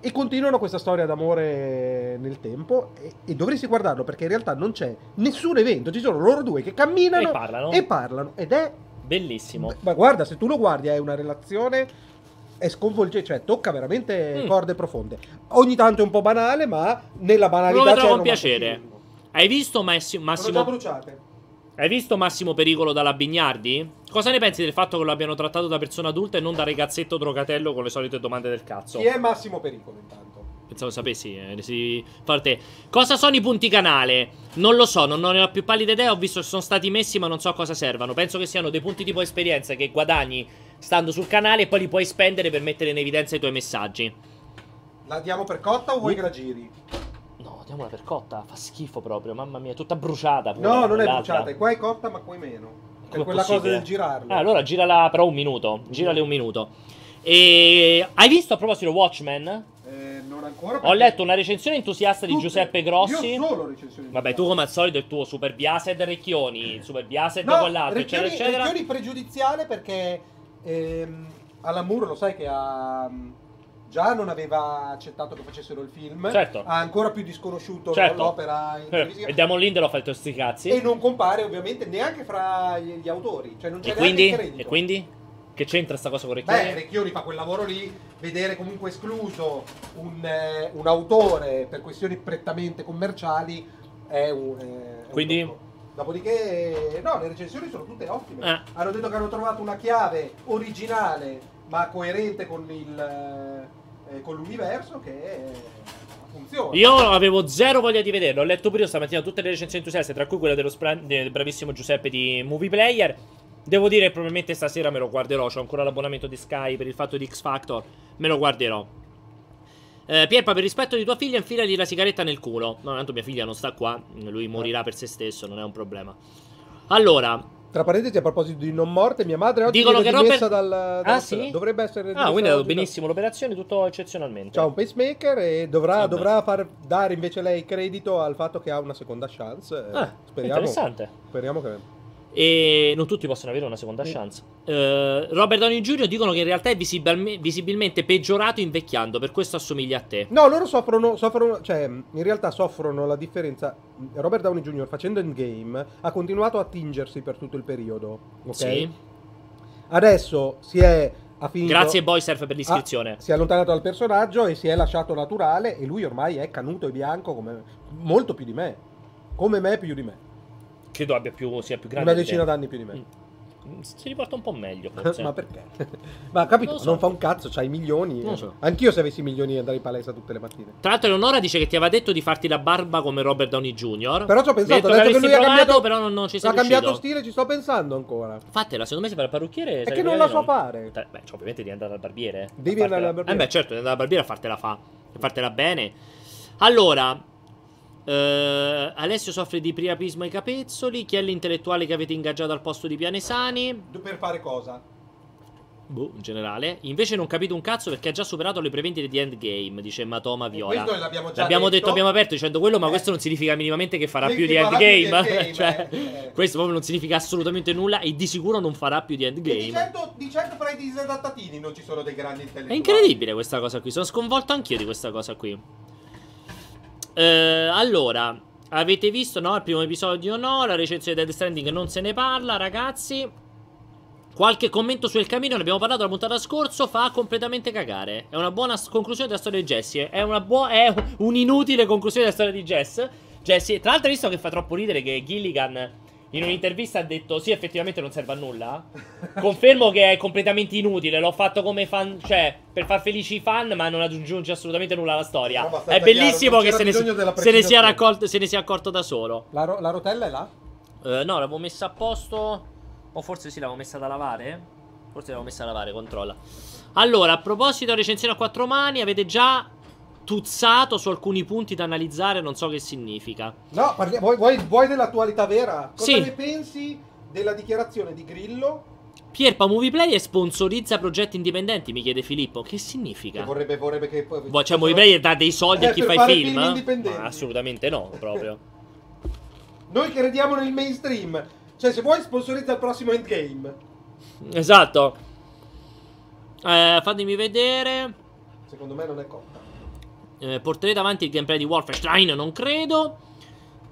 e continuano questa storia d'amore nel tempo e, e dovresti guardarlo perché in realtà non c'è nessun evento, ci sono loro due che camminano E parlano. e parlano ed è Bellissimo. ma guarda, se tu lo guardi è una relazione è sconvolgente, cioè tocca veramente Mm. corde profonde. Ogni tanto è un po' banale, ma nella banalità Lo c'è con un piacere. Hai visto Massi- Massimo. Hai visto Massimo Pericolo dalla Bignardi? Cosa ne pensi del fatto che lo abbiano trattato da persona adulta e non da ragazzetto drogatello con le solite domande del cazzo? Chi è Massimo Pericolo intanto? Pensavo sapessi, eh, si... Parte. Cosa sono i punti canale? Non lo so, non, non ne ho più pallida idea, ho visto che sono stati messi ma non so a cosa servano. Penso che siano dei punti tipo esperienza che guadagni stando sul canale e poi li puoi spendere per mettere in evidenza i tuoi messaggi. La diamo per cotta o vuoi Uh. che la giri? No, diamola per cotta, fa schifo proprio, mamma mia, tutta bruciata. pure, No, non è bruciata, qua è cotta ma qua è meno. Com'è quella cosa possibile? del girarlo. Ah, allora girala però un minuto, girale un minuto. E hai visto a proposito Watchmen? Eh, non ancora. Ho letto una recensione entusiasta di Tutte. Giuseppe Grossi. Io solo recensioni. Vabbè, tu come al solito il tuo Super Biased Recchioni, Super Biased No, quell'altro, eccetera, eccetera. Recchioni pregiudiziale perché ehm, Alan Moore lo sai che ha, già non aveva accettato che facessero il film, Certo. ha ancora più disconosciuto Certo. l'opera in Eh, televisione E Damon Lindelof ha fatto sti cazzi. e non compare ovviamente neanche fra gli, gli autori, cioè non c'è E quindi? credito. E quindi? Che c'entra sta cosa con Beh, Recchioni? Recchioni fa quel lavoro lì, vedere comunque escluso un, eh, un autore per questioni prettamente commerciali è un... eh, è un Quindi? tocco. Dopodiché, no, le recensioni sono tutte ottime. Eh. Hanno detto che hanno trovato una chiave originale ma coerente con, il, eh, con l'universo che eh, funziona. Io avevo zero voglia di vederlo. Ho letto io stamattina tutte le recensioni entusiaste, tra cui quella dello del bravissimo Giuseppe di Movie Player. Devo dire, probabilmente stasera me lo guarderò. C'ho ancora l'abbonamento di Sky per il fatto di X Factor. Me lo guarderò. Eh, Pierpa, per rispetto di tua figlia, infilagli la sigaretta nel culo. No, tanto mia figlia non sta qua. Lui morirà per se stesso, non è un problema. Allora, Tra parentesi, a proposito di non morte, mia madre oggi Dicono viene che dimessa Robert- dal, Ah, dall'ospedale. sì? Dovrebbe essere ah, quindi è andato oggi da- benissimo l'operazione, tutto eccezionalmente. C'ha un pacemaker e dovrà, Vabbè. dovrà far dare invece lei credito al fatto che ha una seconda chance. Eh, Ah, speriamo, interessante. speriamo che. E non tutti possono avere una seconda chance. Eh, Robert Downey Jr. dicono che in realtà è visibilme- visibilmente peggiorato invecchiando, per questo assomiglia a te. No, loro soffrono, soffrono, cioè, in realtà soffrono la differenza. Robert Downey Jr. facendo Endgame ha continuato a tingersi per tutto il periodo. Ok? Sì. Adesso si è. Finito, Grazie Boysurf per l'iscrizione. Ah, si è allontanato dal personaggio e si è lasciato naturale. E lui ormai è canuto e bianco come molto più di me. Come me, più di me. Credo abbia più, sia più grande. Una decina d'anni più di me. Mm, Si riporta un po' meglio, forse. Ma perché? Ma capito, Non non, so. fa un cazzo, c'hai milioni. Non so. Anch'io se avessi milioni andrei in palestra tutte le mattine. Tra l'altro, Eleonora dice che ti aveva detto di farti la barba come Robert Downey Jr. Però ci ho pensato, ha ha detto detto che che lui ha provato, cambiato, però non, non ci sei ha cambiato stile, ci sto pensando ancora. Fatela, secondo me se il parrucchiere. È che non la so fare. Eh, Beh, cioè, ovviamente devi andare dal barbiere. Devi andare dal barbiere. Eh beh, certo, devi andare dal barbiere a fartela fa. A fartela bene. Allora, eh, Alessio soffre di priapismo ai capezzoli. Chi è l'intellettuale che avete ingaggiato al posto di Pianesani? Per fare cosa? Boh, in generale. Invece non capito un cazzo perché ha già superato le prevendite di Endgame, dice Matoma Viola. Questo l'abbiamo già L'abbiamo detto, detto. abbiamo aperto dicendo quello, ma Eh. questo non significa minimamente che farà Che- più di farà più di Endgame. Cioè, eh. questo proprio non significa assolutamente nulla e di sicuro non farà più di E di Endgame. certo, di certo fra i disadattati non ci sono dei grandi È intellettuali. incredibile questa cosa qui. Sono sconvolto anch'io di questa cosa qui. Eh, allora, avete visto? No, il primo episodio no. La recensione di Dead Stranding non se ne parla, ragazzi. Qualche commento sul camino, ne abbiamo parlato la puntata scorsa. Fa completamente cagare. È una buona conclusione della storia di Jesse. È, una buo- è un'inutile conclusione della storia di Jess. Jesse, tra l'altro, hai visto che fa troppo ridere che Gilligan in un'intervista ha detto: Sì, effettivamente non serve a nulla. Confermo che è completamente inutile. L'ho fatto come fan, cioè per far felici i fan, ma non aggiunge assolutamente nulla alla storia. Abbastanza È bellissimo chiaro, che se ne, se ne sia raccolto, se ne sia accorto da solo. La, ro- la rotella è là? Eh, no, l'avevo messa a posto. O forse sì, l'avevo messa da lavare. Forse l'avevo messa da lavare, controlla. Allora, a proposito, recensione a quattro mani, avete già tuzzato su alcuni punti da analizzare, non so che significa. No, parliamo, vuoi, vuoi, vuoi dell'attualità vera? Cosa Sì. ne pensi della dichiarazione di Grillo? Pierpa Movie Player sponsorizza progetti indipendenti, mi chiede Filippo. Che Che significa? vorrebbe, vorrebbe che... Boh, cioè, Movie Player dà dei soldi Eh, a chi fa i film? film assolutamente no, proprio. Noi crediamo nel mainstream. Cioè, se vuoi sponsorizza il prossimo Endgame. esatto. Eh, fatemi vedere. Secondo me non è cotta. Eh, porterete avanti il gameplay di Wolfenstein? Non credo.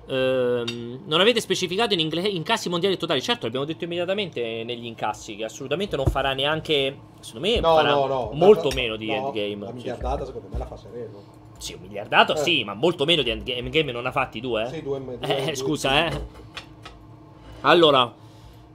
Ehm, non avete specificato in incassi mondiali totali? Certo, abbiamo detto immediatamente negli incassi che assolutamente non farà neanche. Secondo me No, farà no, no. molto meno di Endgame. La miliardata secondo me la fa sereno. Sì, un miliardato, Eh. sì, ma molto meno di Endgame. Endgame non ha fatti due? Sì, due, due, Eh, due- scusa, eh. Allora,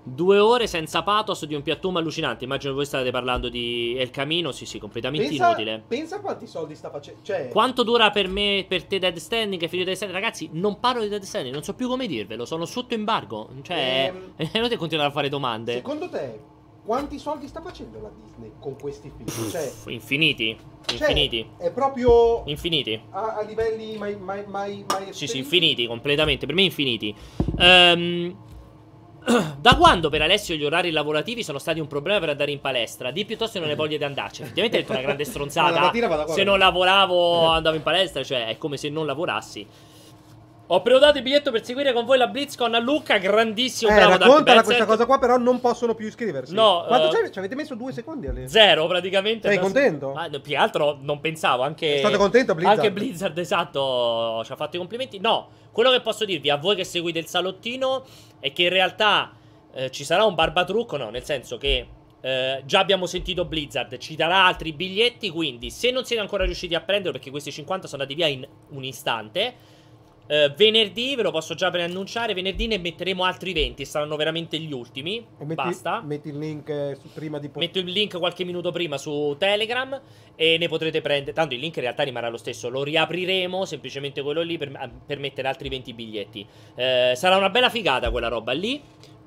due ore senza pathos di un piattume allucinante. Immagino che voi state parlando di El Camino. Sì, sì, completamente Pensa, inutile. pensa quanti soldi sta facendo. Cioè, Quanto dura per me, per te Dead Standing figlio Dead Standing? Ragazzi, non parlo di Dead Standing, non so più come dirvelo, sono sotto embargo. Cioè, Ehm, è inutile continuare a fare domande. secondo te, quanti soldi sta facendo la Disney con questi film? Cioè, infiniti, cioè, infiniti, è proprio infiniti. a, a livelli mai, mai, mai, mai Sì, sì, infiniti, completamente, per me infiniti. Ehm... Da quando per Alessio gli orari lavorativi sono stati un problema per andare in palestra? Di piuttosto non ne voglia di andarci. Effettivamente hai detto una grande Ma stronzata. Se non lavoravo andavo in palestra, cioè è come se non lavorassi. Ho prenotato il biglietto per seguire con voi la BlizzCon a Lucca. Grandissimo, Eh, bravo raccontala questa cosa qua, però non possono più iscriversi. No, Quanto c'è? Ci avete messo due secondi lì? Zero praticamente. Sei contento? Ah, no, più che altro non pensavo. Anche, State contento, Blizzard? Anche Blizzard, esatto, ci ha fatto i complimenti. No, quello che posso dirvi a voi che seguite il salottino è che in realtà eh, ci sarà un barbatrucco, no, nel senso che eh, già abbiamo sentito Blizzard, ci darà altri biglietti, quindi se non siete ancora riusciti a prenderlo, perché questi 50 sono andati via in un istante, eh, venerdì ve lo posso già preannunciare, venerdì ne metteremo altri 20, saranno veramente gli ultimi, E metti, basta. Metti il link eh, su- prima di... Metto il link qualche minuto prima su Telegram e ne potrete prendere. Tanto il link in realtà rimarrà lo stesso. Lo riapriremo semplicemente quello lì per, per mettere altri 20 biglietti. Eh, sarà una bella figata quella roba lì.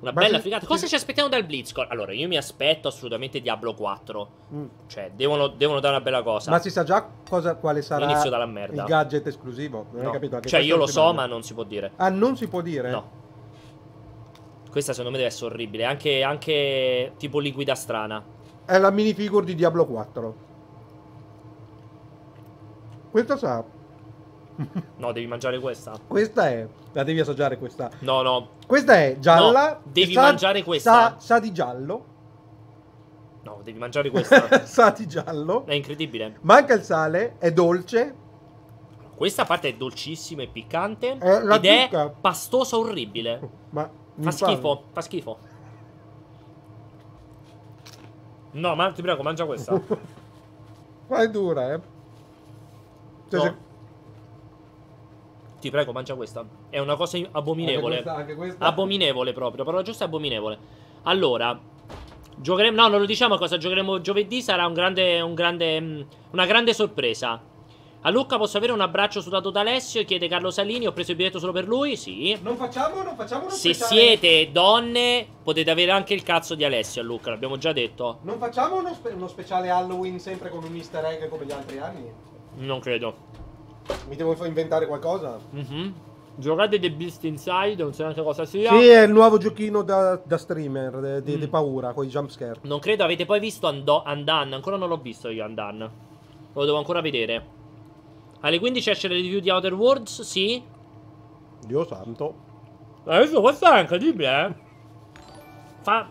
Una Ma bella figata. Cosa ci aspettiamo dal BlizzCon? Allora, io mi aspetto assolutamente Diablo 4. Mm. Cioè, devono, devono dare una bella cosa. Ma si sa già cosa, quale sarà Inizio dalla merda. il gadget esclusivo? Non No. hai capito? Anche Cioè, io lo so, mangia. ma non si può dire. Ah, non si può dire? No. Questa secondo me deve essere orribile. Anche, anche tipo liquida strana. È la minifigure di Diablo 4. Questa sa. No, devi mangiare questa. Questa è. La devi assaggiare questa. No, no. Questa è gialla. No, devi sa- mangiare questa. Sa, sa di giallo. No, devi mangiare questa. sa di giallo. È incredibile. Manca il sale. È dolce. Questa parte è dolcissima e piccante. La ed è zucca. pastosa orribile. Ma mi Fa schifo, fa schifo. No, ma ti prego, mangia questa. Ma è dura, eh. Cioè, No. se- Ti prego, mangia questa. È una cosa abominevole. Anche questa, anche questa. Abominevole proprio, parola giusta è abominevole. Allora, giocheremo, no, non lo diciamo cosa giocheremo giovedì, sarà un grande, un grande, mm, una grande sorpresa. A Lucca posso avere un abbraccio sudato da Alessio? Chiede Carlo Salini, ho preso il biglietto solo per lui? Sì. Non facciamo, non facciamo Se speciale. siete donne, potete avere anche il cazzo di Alessio a Lucca, l'abbiamo già detto. Non facciamo uno, spe- uno speciale Halloween sempre con un easter egg come gli altri anni? Non credo. Mi devo inventare qualcosa? Mhm. Giocate The Beast Inside, non so neanche cosa sia. Sì, è il nuovo giochino da, da streamer de- Mm. di paura con i jumpscare. Non credo, avete poi visto Ando- Andan? Ancora non l'ho visto io Andan. Lo devo ancora vedere. Alle 15 esce le review di Outer Worlds? Sì. Dio santo. Adesso questa è incredibile, eh. Fa...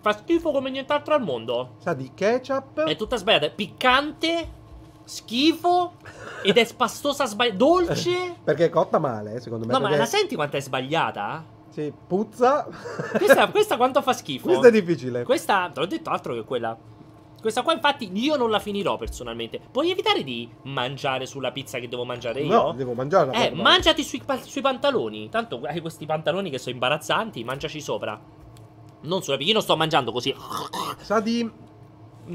Fa schifo come nient'altro al mondo. Sa di ketchup. È tutta sbagliata. È piccante, schifo, ed è spastosa sbagliata. Dolce. Perché è cotta male, eh, secondo me. No, ma la senti quanto è sbagliata? Sì, puzza. Questa, questa quanto fa schifo? Questa è difficile. Questa, te l'ho detto altro che quella. Questa qua, infatti, io non la finirò personalmente. Puoi evitare di mangiare sulla pizza che devo mangiare io? No, devo mangiarla. Eh, mangiati sui, sui pantaloni. Tanto hai questi pantaloni che sono imbarazzanti, mangiaci sopra. Non sulla pizza. Io non sto mangiando così. Sa di...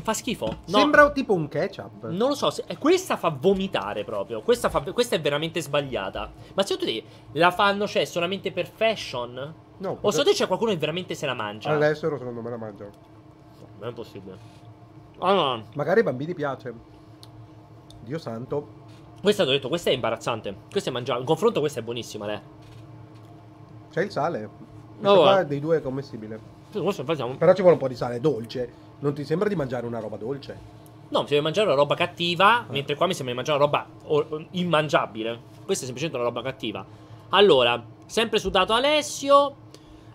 Fa schifo. No, Sembra tipo un ketchup. Non lo so, se- eh, questa fa vomitare proprio. Questa, fa- questa è veramente sbagliata. Ma secondo te la fanno, cioè, solamente per fashion? No, O secondo te c'è qualcuno che veramente se la mangia? All'estero secondo me la mangiano. Non è possibile. Allora, Magari ai bambini piace. Dio santo. questa ho detto, questa è imbarazzante. Questa è mangiata. In confronto, questa è buonissima, lei. C'è il sale. Questa Oh, qua eh. dei due è commestibile. Però ci vuole un po' di sale dolce. Non ti sembra di mangiare una roba dolce? No, mi sembra mangiare una roba cattiva, mentre qua mi sembra di mangiare una roba o- immangiabile. Questa è semplicemente una roba cattiva. Allora, sempre sudato Alessio.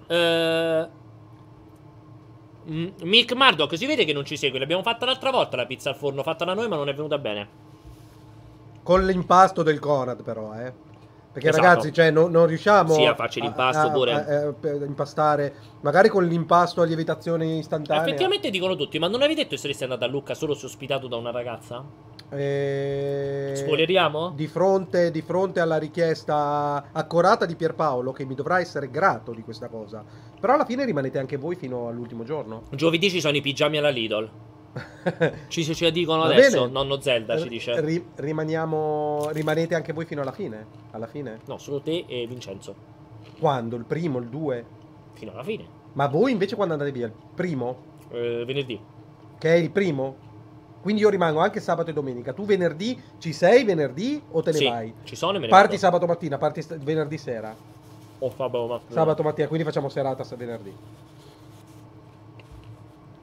Eh, mm, Milk Murdoch, si vede che non ci segue. L'abbiamo fatta l'altra volta la pizza al forno, fatta da noi, ma non è venuta bene. Con l'impasto del Conad però, eh. Perché Esatto. ragazzi, cioè, no- non riusciamo Sì, a farci l'impasto pure. a- a- a impastare, magari con l'impasto a lievitazione istantanea. Effettivamente dicono tutti, ma non avevi detto che saresti andato a Lucca solo se ospitato da una ragazza? Eh, Spoileriamo? Di fronte, di fronte alla richiesta accorata di Pierpaolo, che mi dovrà essere grato di questa cosa. Però alla fine rimanete anche voi fino all'ultimo giorno. Giovedì ci sono i pigiami alla Lidl. Ci, ci ci dicono Va adesso. bene. Nonno Zelda ci dice. Ri- rimaniamo, rimanete anche voi fino alla fine? Alla fine? No, solo te e Vincenzo. Quando? Il primo, il due? Fino alla fine. Ma voi invece quando andate via? Il primo? Eh, venerdì. Che è il primo? Quindi io rimango anche sabato e domenica. Tu venerdì ci sei venerdì o te ne sì, vai? ci sono e me ne Parti vado. sabato mattina, parti venerdì sera. Oh, vabbè, ma... Sabato mattina, quindi facciamo serata venerdì.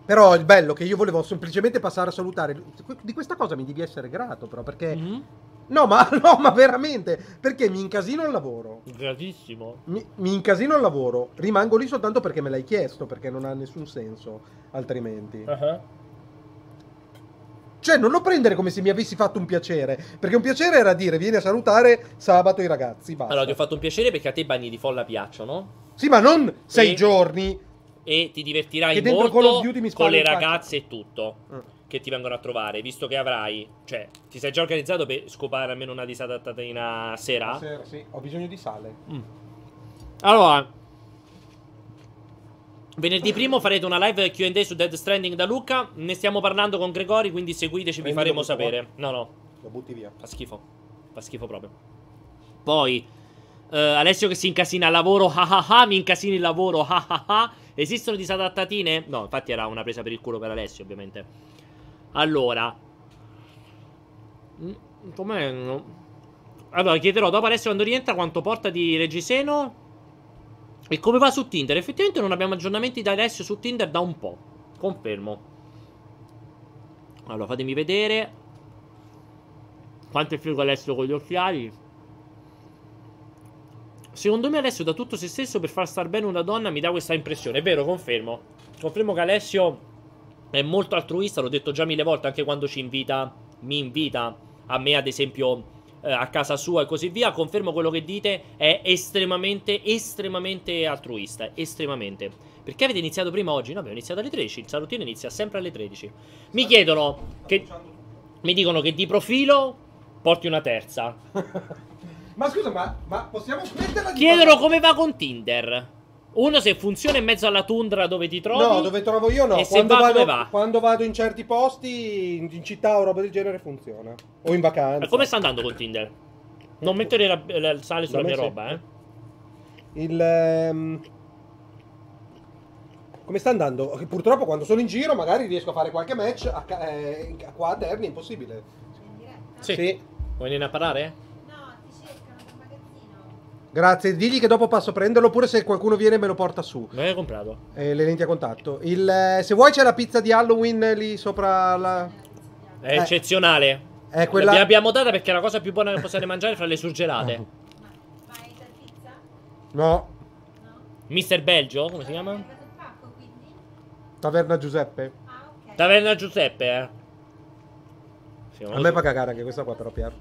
Però il bello che io volevo semplicemente passare a salutare. Di questa cosa mi devi essere grato, però, perché Mhm. No, ma, no, ma veramente, perché mi incasino al lavoro. Gratissimo. Mi, mi incasino al lavoro, rimango lì soltanto perché me l'hai chiesto, perché non ha nessun senso altrimenti. Uh-huh. Cioè, non lo prendere come se mi avessi fatto un piacere, perché un piacere era dire vieni a salutare sabato i ragazzi, basta. Allora, ti ho fatto un piacere perché a te i bagni di folla piacciono. Sì, ma non sei E- giorni. E ti divertirai Che molto con le ragazze e tutto. Mm. Che ti vengono a trovare, visto che avrai. Cioè, ti sei già organizzato per scopare almeno una disadattatina a sera? Sera, sì, ho bisogno di sale. Mm. Allora, venerdì primo farete una live QA su Dead Stranding da Luca. Ne stiamo parlando con Gregori, quindi seguiteci, vi faremo sapere. No, no, Lo butti via. fa schifo. Fa schifo proprio. Poi, eh, Alessio che si incasina al lavoro, ah ah ah, mi incasini il lavoro, ah ah ah. Esistono disadattatine? No, infatti era una presa per il culo per Alessio, ovviamente. Allora. Mm, Com'è? Allora, chiederò dopo Alessio quando rientra quanto porta di Regiseno e come va su Tinder. Effettivamente non abbiamo aggiornamenti da Alessio su Tinder da un po'. Confermo. Allora, fatemi vedere. Quanto è figo Alessio con gli occhiali. Secondo me Alessio dà tutto se stesso per far star bene una donna, mi dà questa impressione. È vero, confermo. Confermo che Alessio è molto altruista, l'ho detto già mille volte, anche quando ci invita, mi invita a me ad esempio eh, a casa sua e così via. Confermo quello che dite, è estremamente, estremamente altruista, estremamente. Perché avete iniziato prima oggi? No, abbiamo iniziato alle 13, il salutino inizia sempre alle 13. Mi chiedono che... Mi dicono che di profilo porti una terza. Ma scusa, ma, ma possiamo smetterla di Chiedono parlare- come va con Tinder. Uno se funziona in mezzo alla tundra dove ti trovi. No, dove trovo io no. E se Quando, va, vado, dove va? quando vado in certi posti, in, in città o roba del genere, funziona. O in vacanza. Ma come sta andando con Tinder? Non mettere la- la- il sale sulla Da mia sì. roba, eh. Il. ehm, Come sta andando? Purtroppo quando sono in giro magari riesco a fare qualche match. A, eh, qua a Terni è impossibile. in diretta? Sì. Sì. Vuoi venire a parlare? No, ti magazzino. Grazie, digli che dopo passo a prenderlo oppure se qualcuno viene me lo porta su. Non l'hai comprato? Eh, le lenti a contatto. Il, eh, se vuoi c'è la pizza di Halloween lì sopra la... È Eh. eccezionale. È quella... Vi abbiamo data perché è la cosa più buona che possiate mangiare fra le surgelate. Ma vai per pizza? No, No? Mister Belgio, come si chiama? Hai? Taverna Giuseppe. Ah, ok. Taverna Giuseppe, eh. Si chiama A me fa cagare anche questa qua però, Pier.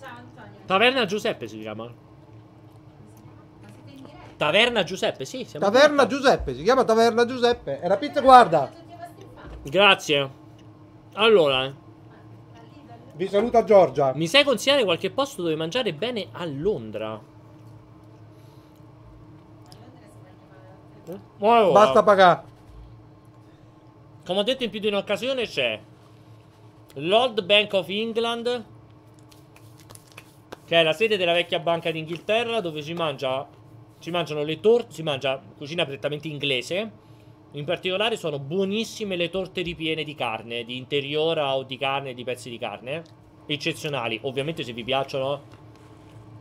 Ciao Antonio. Taverna Giuseppe si chiama. Ma siete in diretta? Taverna Giuseppe, sì. siamo Taverna diretta. Giuseppe, si chiama Taverna Giuseppe. È la pizza, guarda. Grazie. Allora. Vi saluta Giorgia. mi sai consigliare qualche posto dove mangiare bene a Londra? Allora, Basta pagare. Come ho detto in più di un'occasione c'è l'Old Bank of England che è la sede della vecchia banca d'Inghilterra dove si mangia si mangiano le torte, si mangia cucina prettamente inglese. In particolare sono buonissime le torte ripiene di carne, di interiora o di carne, di pezzi di carne, eccezionali. Ovviamente se vi piacciono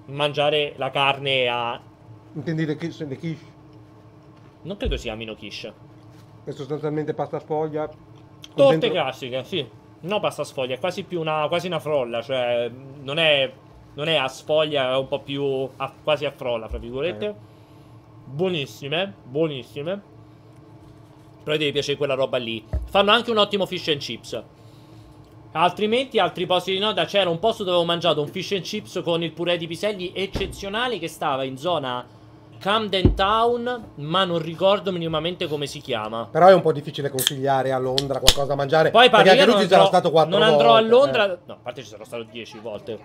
mangiare la carne a Intendi le quiche? Le quiche? non credo si chiamino quiche. È sostanzialmente pasta sfoglia. Torte dentro- classiche, sì. No pasta sfoglia, è quasi più una, quasi una frolla, cioè non è, non è a sfoglia, è un po' più a- quasi a frolla, fra virgolette. Eh. Buonissime, buonissime. Però devi piacere quella roba lì. Fanno anche un ottimo fish and chips. Altrimenti, altri posti di nota, c'era un posto dove ho mangiato un fish and chips con il purè di piselli eccezionale che stava in zona Camden Town, ma non ricordo minimamente come si chiama. Però è un po' difficile consigliare a Londra qualcosa da mangiare. Poi perché parli, anche io lui non ci sarà andrò, stato quattro non andrò a volte, Londra. eh. No, a parte ci sarò stato dieci volte.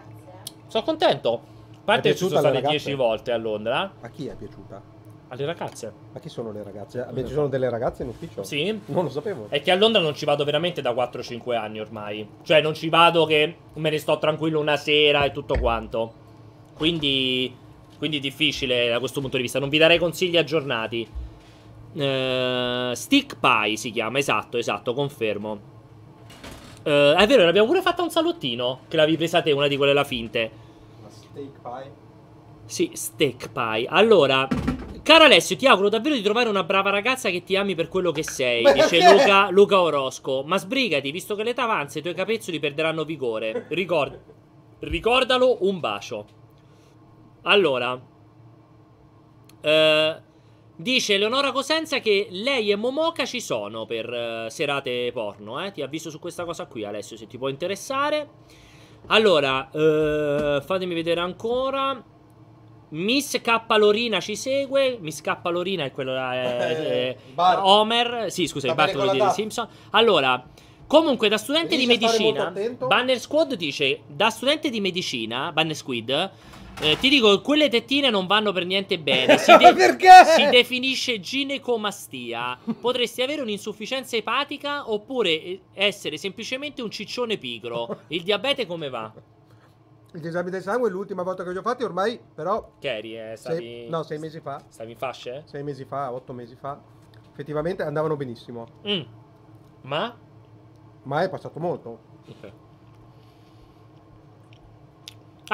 Sono contento. A parte È che ci sono state ragazze? dieci volte a Londra. A chi è piaciuta? Alle ragazze. Ma chi sono le ragazze? Beh, ci sono delle ragazze in ufficio? Sì. Non lo sapevo. È che a Londra non ci vado veramente da 4-5 anni ormai. Cioè, non ci vado che me ne sto tranquillo una sera e tutto quanto. Quindi. Quindi difficile da questo punto di vista. Non vi darei consigli aggiornati. Eh, stick Pie si chiama, esatto, esatto, confermo. Eh, è vero, l'abbiamo pure fatta un salottino. Che l'avevi presa te, una di quelle là finte. Steak pie? Sì, steak pie. Allora, caro Alessio, ti auguro davvero di trovare una brava ragazza che ti ami per quello che sei. Ma Dice? Luca, Luca Orosco. Ma sbrigati, visto che l'età avanza, i tuoi capezzoli perderanno vigore. Ricorda. Ricordalo, un bacio. Allora, eh, dice Eleonora Cosenza che lei e Momoka ci sono per eh, serate porno. Eh? Ti avviso su questa cosa qui, Alessio, se ti può interessare. Allora, eh, fatemi vedere ancora. Miss K Lorina ci segue. Miss K Lorina è quello là. È, è- Bart. Homer. Sì, scusa, il Bart di la DAF. Simpson. Allora, comunque, da studente di a stare medicina. Banner Squad dice: Da studente di medicina, Banner Squid. Eh, ti dico, quelle tettine non vanno per niente bene. Si, de- Perché? si definisce ginecomastia. Potresti avere un'insufficienza epatica oppure eh, essere semplicemente un ciccione pigro. Il diabete come va? Gli esami del sangue l'ultima volta che li ho fatti ormai, però... Che eri? eh, sei- stavi... no, sei mesi fa. Stavi in fasce? Sei mesi fa, otto mesi fa. Effettivamente andavano benissimo. Mm. Ma? Ma è passato molto. Ok.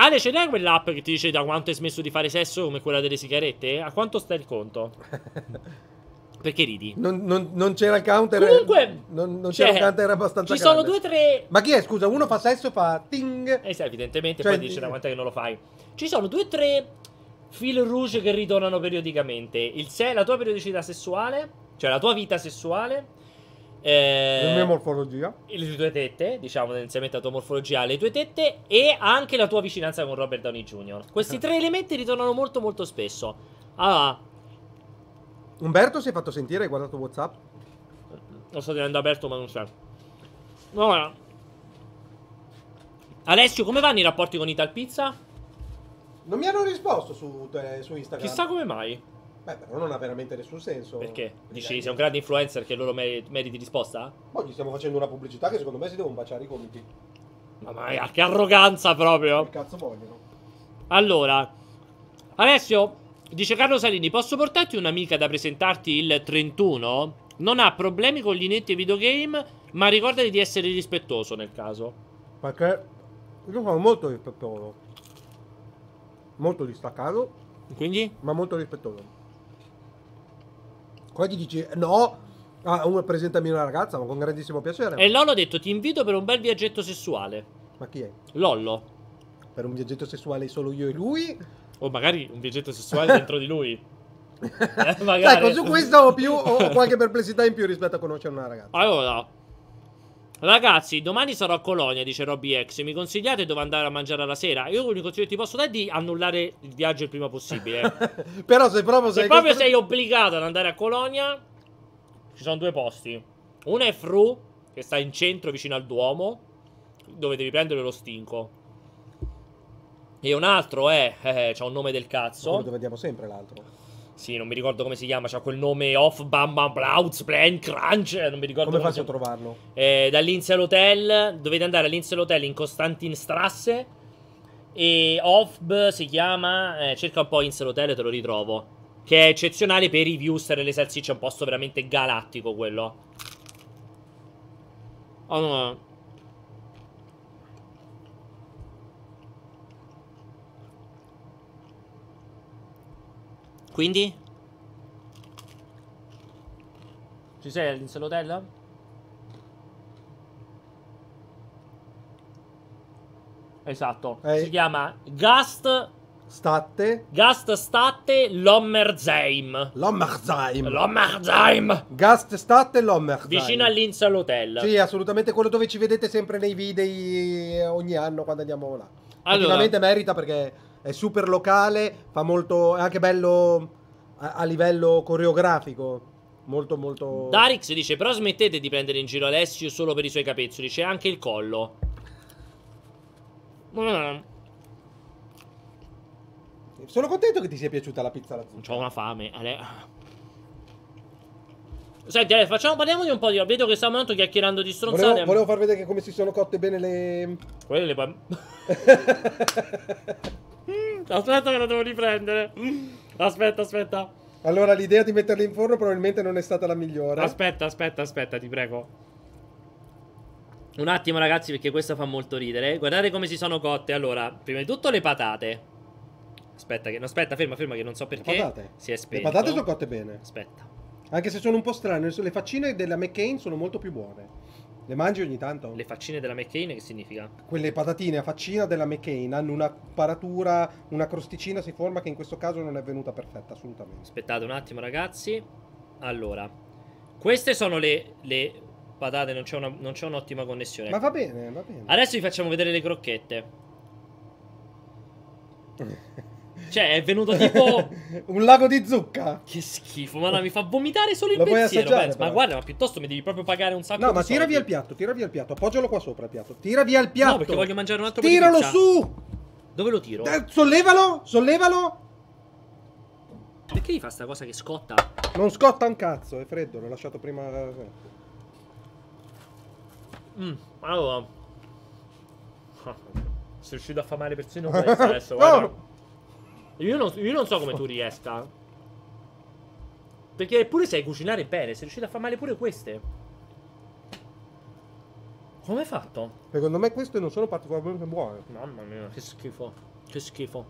Ale, ce n'è quell'app che ti dice da quanto hai smesso di fare sesso come quella delle sigarette? A quanto stai il conto? Perché ridi? Non, non- non c'era il counter. Comunque, non, non cioè, c'era il counter abbastanza Ci sono grande. due o tre Ma chi è? Scusa, uno fa sesso, fa ting. Eh sì, evidentemente Cioè, poi dice da quant'è che non lo fai. Ci sono due o tre fil rouge che ritornano periodicamente. Il se- la tua periodicità sessuale, cioè la tua vita sessuale. Eh, La mia morfologia. le tue tette, diciamo tendenzialmente la tua morfologia, le tue tette e anche la tua vicinanza con Robert Downey Jr. Questi tre elementi ritornano molto molto spesso. Allora, Umberto si è fatto sentire, hai guardato Whatsapp? lo sto tenendo aperto ma non c'è. Allora, Alessio, come vanno i rapporti con Ital Pizza? Non mi hanno risposto su, eh, su Instagram. Chissà come mai. Beh, però non ha veramente nessun senso. Perché? Dici sei un grande influencer che loro mer- meriti risposta? Poi gli stiamo facendo una pubblicità che secondo me si devono baciare i gomiti. Mamma mia, che arroganza proprio. Che cazzo vogliono? Allora, Alessio, dice Carlo Salini, posso portarti un'amica da presentarti il 31? Non ha problemi con gli netti e videogame, ma ricordati di essere rispettoso nel caso. Perché io sono molto rispettoso. Molto distaccato, Quindi? ma molto rispettoso. Qua gli dici no, ah, uno presentami una ragazza, ma con grandissimo piacere. E Lollo ha detto ti invito per un bel viaggetto sessuale. Ma chi è? Lollo. Per un viaggetto sessuale solo io e lui? O magari un viaggetto sessuale dentro di lui. Eh, magari. Ecco, su questo ho, più, ho qualche perplessità in più rispetto a conoscere una ragazza. Allora, ragazzi, domani sarò a Colonia, dice Robby X. Mi consigliate dove andare a mangiare alla sera? Io l'unico consiglio che ti posso dare è di annullare il viaggio il prima possibile. Però se proprio Se sei proprio costretto- sei obbligato ad andare a Colonia, ci sono due posti. Uno è Fru, che sta in centro vicino al Duomo, dove devi prendere lo stinco. E un altro è. Eh, c'ha un nome del Quello cazzo. dove andiamo sempre l'altro. Sì, non mi ricordo come si chiama. C'ha quel nome off, bam bam, blauz, plan, crunch. Non mi ricordo Come come faccio a trovarlo? Eh, dall'Insel Hotel. Dovete andare all'Insel Hotel in Constantinstrasse. E Offb si chiama. eh, cerca un po' Insel Hotel e te lo ritrovo. Che è eccezionale per i viewster e le salsicce. È un posto veramente galattico quello. Allora. Quindi? Ci sei all'Insel Hotel? Esatto. Eh. Si chiama Gast State. Gaststate Lommerzheim. Lommerzheim. Lommerzheim. Gaststate Lommerzheim. Vicino all'Insel Hotel. Sì, assolutamente quello dove ci vedete sempre nei video eh, ogni anno quando andiamo là. Allora. Effettivamente merita perché è super locale, fa molto, è anche bello a, a livello coreografico. Molto molto... Darix dice: Però smettete di prendere in giro Alessio solo per i suoi capezzoli. C'è anche il collo. Mm, Sono contento che ti sia piaciuta la pizza alla zucca. Ho una fame. Ale. Senti, Ale, facciamo, parliamo di un po' di. Vedo che stiamo tanto chiacchierando di stronzate. Volevo, volevo far vedere come si sono cotte bene le... Quelle le Aspetta, che la devo riprendere. Aspetta, aspetta. allora l'idea di metterle in forno probabilmente non è stata la migliore. Aspetta, aspetta, aspetta, ti prego. Un attimo, ragazzi, perché questa fa molto ridere. Guardate come si sono cotte. Allora, prima di tutto le patate. Aspetta, che, no, aspetta, ferma, ferma, che non so perché. Le patate? Si è Le spento. patate sono cotte bene. Aspetta. Anche se sono un po' strane, le faccine della McCain sono molto più buone. Le mangi ogni tanto? Le faccine della McCain che significa? Quelle patatine a faccina della McCain hanno una paratura, una crosticina si forma che in questo caso non è venuta perfetta, assolutamente. Aspettate un attimo ragazzi. Allora, queste sono le, le patate, non c'è, una- non c'è un'ottima connessione. Ma va bene, va bene. Adesso vi facciamo vedere le crocchette. Cioè, è venuto tipo... Un lago di zucca. Che schifo, ma no, mi fa vomitare solo il Lo puoi pensiero. penso. Ma guarda, ma piuttosto mi devi proprio pagare un sacco No, di ma tira soldi. via il piatto, tira via il piatto, appoggialo qua sopra il piatto. Tira via il piatto. No, perché voglio mangiare un altro di Tiralo su! Dove lo tiro? Eh, sollevalo, sollevalo. Perché gli fa sta cosa che scotta? Non scotta un cazzo, è freddo, l'ho lasciato prima. Mm, allora. Sei riuscito a famare persino questo adesso, No. Io non, io non so come tu riesca. Perché pure sai cucinare bene, sei riuscito a fare male pure queste. Come hai fatto? Secondo me queste non sono particolarmente buone. Mamma mia, che schifo. Che schifo.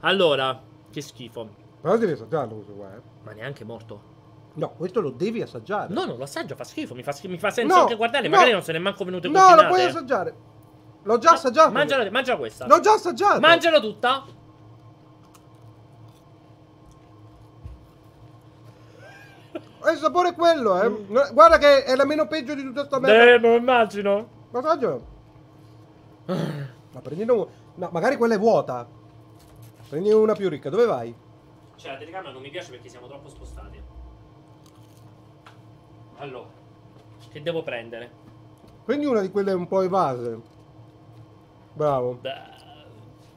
Allora, che schifo. Però devi assaggiarlo questo qua, eh. Ma neanche morto. No, questo lo devi assaggiare. No, non lo assaggio, fa schifo. Mi fa, schifo, mi fa senso No, anche guardarle. no. Magari non se ne è manco venute No, cucinate. lo puoi assaggiare. L'ho già assaggiato. Mangiala, mangia questa. L'ho già assaggiato. Mangiala tutta. È il sapore è quello, eh. Guarda che è la meno peggio di tutta sta merda. Eh, me lo immagino. Assaggialo. Ma prendine una. No, magari quella è vuota. Prendi una più ricca. Dove vai? Cioè, la telecamera non mi piace perché siamo troppo spostati. Allora, che devo prendere? Prendi una di quelle un po' evase. Bravo. Beh,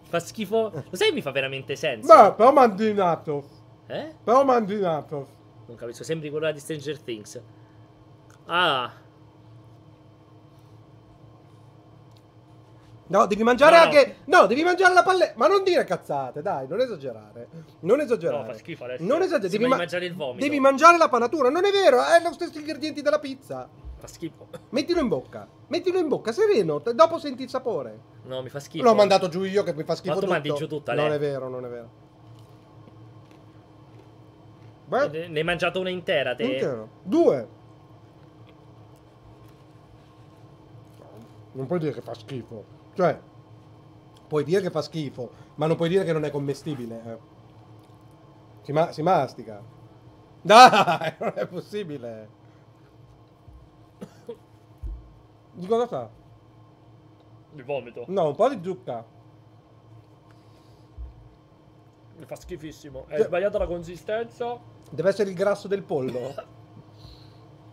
fa schifo. Lo sai che mi fa veramente senso? Beh, però mandinato. Eh? Però mandinato. Non capisco, sembri quello di Stranger Things. Ah, No, devi mangiare No, anche. No, devi mangiare la palle. Ma non dire cazzate, dai, non esagerare. Non esagerare. No, fa schifo adesso. Non esagerare. Devi, ma- mangiare il vomito. devi mangiare la panatura. Non è vero, è lo stesso ingredienti della pizza. fa schifo. Mettilo in bocca. Mettilo in bocca, sereno. Dopo senti il sapore. No, mi fa schifo. L'ho mandato giù io che mi fa schifo. Ma tu tutto. mandi giù tutta, Non lei. è vero, non è vero. Ne Beh, ne hai mangiato una intera, te? intero. Due. Non puoi dire che fa schifo. Cioè, puoi dire che fa schifo, ma non puoi dire che non è commestibile. eh. Si, ma- si mastica. Dai, non è possibile. Di cosa sa? Il vomito. No, un po' di zucca. Mi fa schifissimo. Hai Cioè- sbagliato la consistenza. Deve essere il grasso del pollo.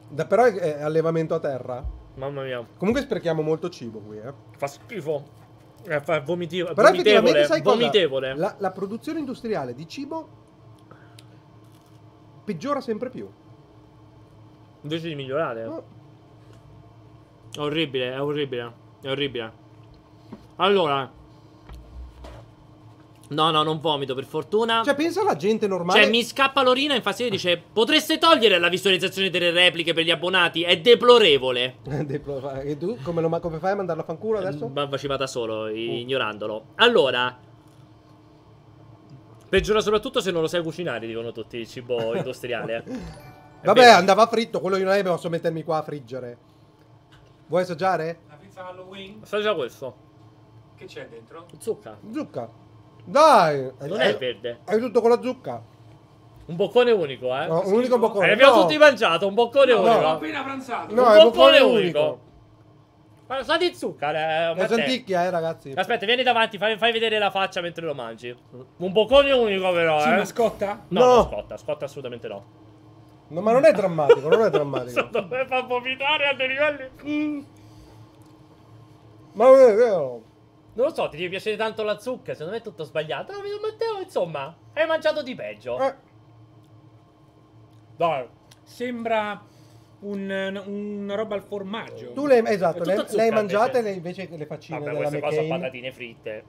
Da- però è, è allevamento a terra. Mamma mia, Comunque sprechiamo molto cibo qui, eh. fa schifo. Eh, fa vomiti- Però effettivamente vomitevole. sai cosa? vomitevole. La, la produzione industriale di cibo peggiora sempre più. Invece di migliorare. No. È orribile, è orribile. È orribile. Allora. No, no, non vomito, per fortuna. Cioè, pensa alla gente normale. Cioè, mi scappa l'orina, infatti dice: Potreste togliere la visualizzazione delle repliche per gli abbonati? È deplorevole. Deplo- E tu come, lo, come fai a mandarlo a fanculo adesso? Ma ci vada solo, ignorandolo. Allora. Peggiora soprattutto se non lo sai cucinare, dicono tutti, il cibo industriale. Vabbè, vero. andava fritto, quello io non è posso mettermi qua a friggere. Vuoi assaggiare? La pizza Halloween? Assaggia questo. Che c'è dentro? Zucca. Zucca. Dai! Non hai, è verde. Hai tutto con la zucca. Un boccone unico, eh. No, un unico boccone. Eh, abbiamo No. tutti mangiato, un boccone Ho unico. appena pranzato. No, un boccone boccone unico. unico. Ma sa di zucca, eh, È Matteo. santicchia, eh, ragazzi. Aspetta, vieni davanti, fai, fai vedere la faccia mentre lo mangi. Un boccone unico, però, Sì, eh. ma scotta? No, No. non scotta, scotta assolutamente no. No, ma non è drammatico, non è drammatico. Dove fa vomitare a dei livelli. Mm. Ma è vero. Non lo so, ti deve piacere tanto la zucca, secondo me è tutto sbagliato. No, vedo Matteo, insomma, hai mangiato di peggio. Eh, Dai. Sembra un- una roba al formaggio. tu le, esatto, le, zucca, le hai mangiate invece. le, invece che le faccine Vabbè, della queste qua sono patatine fritte.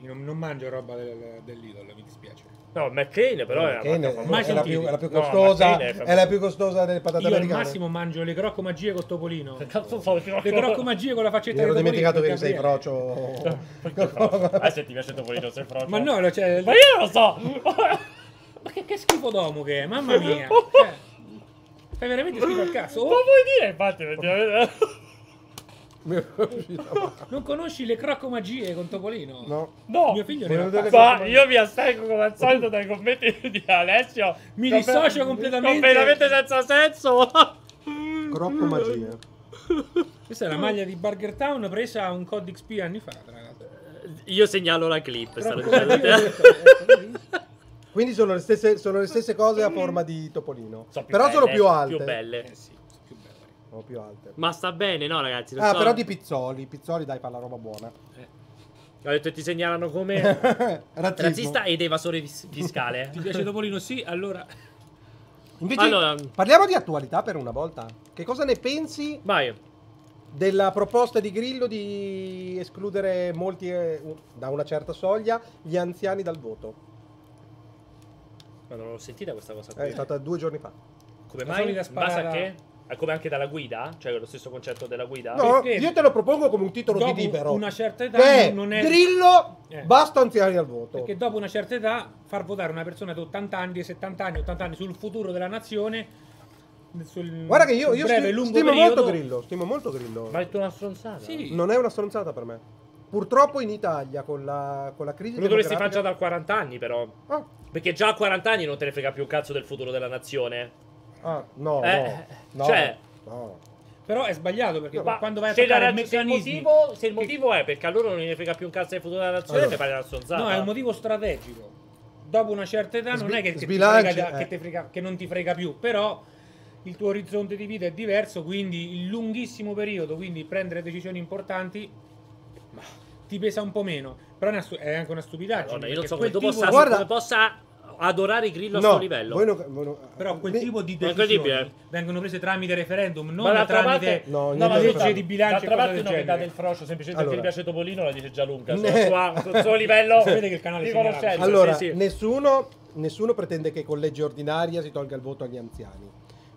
Io non, non mangio roba del, dell'Idol, mi dispiace. No, McCain però è McCain è, Mai è la più, è la più No, costosa, McCain è- è la più costosa delle patate Io al americane. massimo mangio le crocco magie con topolino. Che cazzo so? Le crocco magie con la faccetta Mi ero di topolino. dimenticato che sei frocio. Ah, se ti piace Topolino, sei frocio. Ma no, cioè, Ma io lo so. ma che, che schifo d'uomo che è, mamma mia. Cioè, Fai veramente schifo al cazzo. Ma Oh, vuoi dire, infatti, Mi è uscita- non conosci le crocomagie con Topolino? No. No, Mio figlio ne fa. ma io mi astengo come al solito dai commenti di Alessio. Mi dissocio completamente. Completamente senza senso. Croppo magia. Questa è la maglia di Burger Town presa a un Cod XP anni fa, tra l'altro. Io segnalo la clip. Crocomagie. Quindi sono le stesse, sono le stesse cose a forma di topolino. Sono più però sono belle, più alte. Più belle. Eh sì, più belle. Sono più alte. Ma sta bene, no, ragazzi? Non Ah, so- però di pizzoli. Pizzoli, dai, fa la roba buona. Ho detto ti segnalano come razzista ed evasore fis- fiscale. Ti piace Topolino? Sì, allora... Invece, Allora- parliamo di attualità per una volta. Che cosa ne pensi Vai. della proposta di Grillo di escludere molti, eh, da una certa soglia, gli anziani dal voto? Ma non l'ho sentita questa cosa Eh, qui. È stata due giorni fa. Come La mai? In base a che? Ah, Come anche dalla guida? Cioè lo stesso concetto della guida? No, Perché? io te lo propongo come un titolo di libero. una certa età Che non è- Grillo, Eh. basta anziani al voto. Perché dopo una certa età far votare una persona di 80 anni, 70 anni, 80 anni sul futuro della nazione sul Guarda che io, io breve sti- lungo stimo periodo, molto Grillo. Stimo molto Grillo. Ma è una stronzata. Sì. Non è una stronzata per me. Purtroppo in Italia con la, con la crisi Lo dovresti fare già da 40 anni, però. Ah, Perché già a 40 anni non te ne frega più un cazzo del futuro della nazione. Ah, no, Eh, no, no, cioè- no. Però è sbagliato perché Ma quando vai a la se il meccanismi motivo, se il motivo è perché a loro non ne frega più un cazzo del futuro della nazione, Allora. mi pare una stronzata. No, è un motivo strategico. Dopo una certa età non Sbi- è che, che ti sbilanci, frega, eh. che, frega- che non ti frega più, però il tuo orizzonte di vita è diverso, quindi il lunghissimo periodo, quindi prendere decisioni importanti ma, ti pesa un po' meno. Però è, anche una stupidaggine. Madonna, io non so come possa, Guarda- come possa adorare Grillo a No, sto livello. voi non- voi non- Però quel mi- tipo di Ma è incredibile. decisioni vengono prese tramite referendum, non Ma d'altra tramite parte, No, no, ma legge di bilancio D'altra e cose parte del genere. del frocio, semplicemente Allora. perché mi piace Topolino, la dice già lunga. Sul, Ne- suo, sul suo livello che il canale di segnala. conoscenza. Allora, sì, sì. Nessuno, nessuno pretende che con legge ordinaria si tolga il voto agli anziani.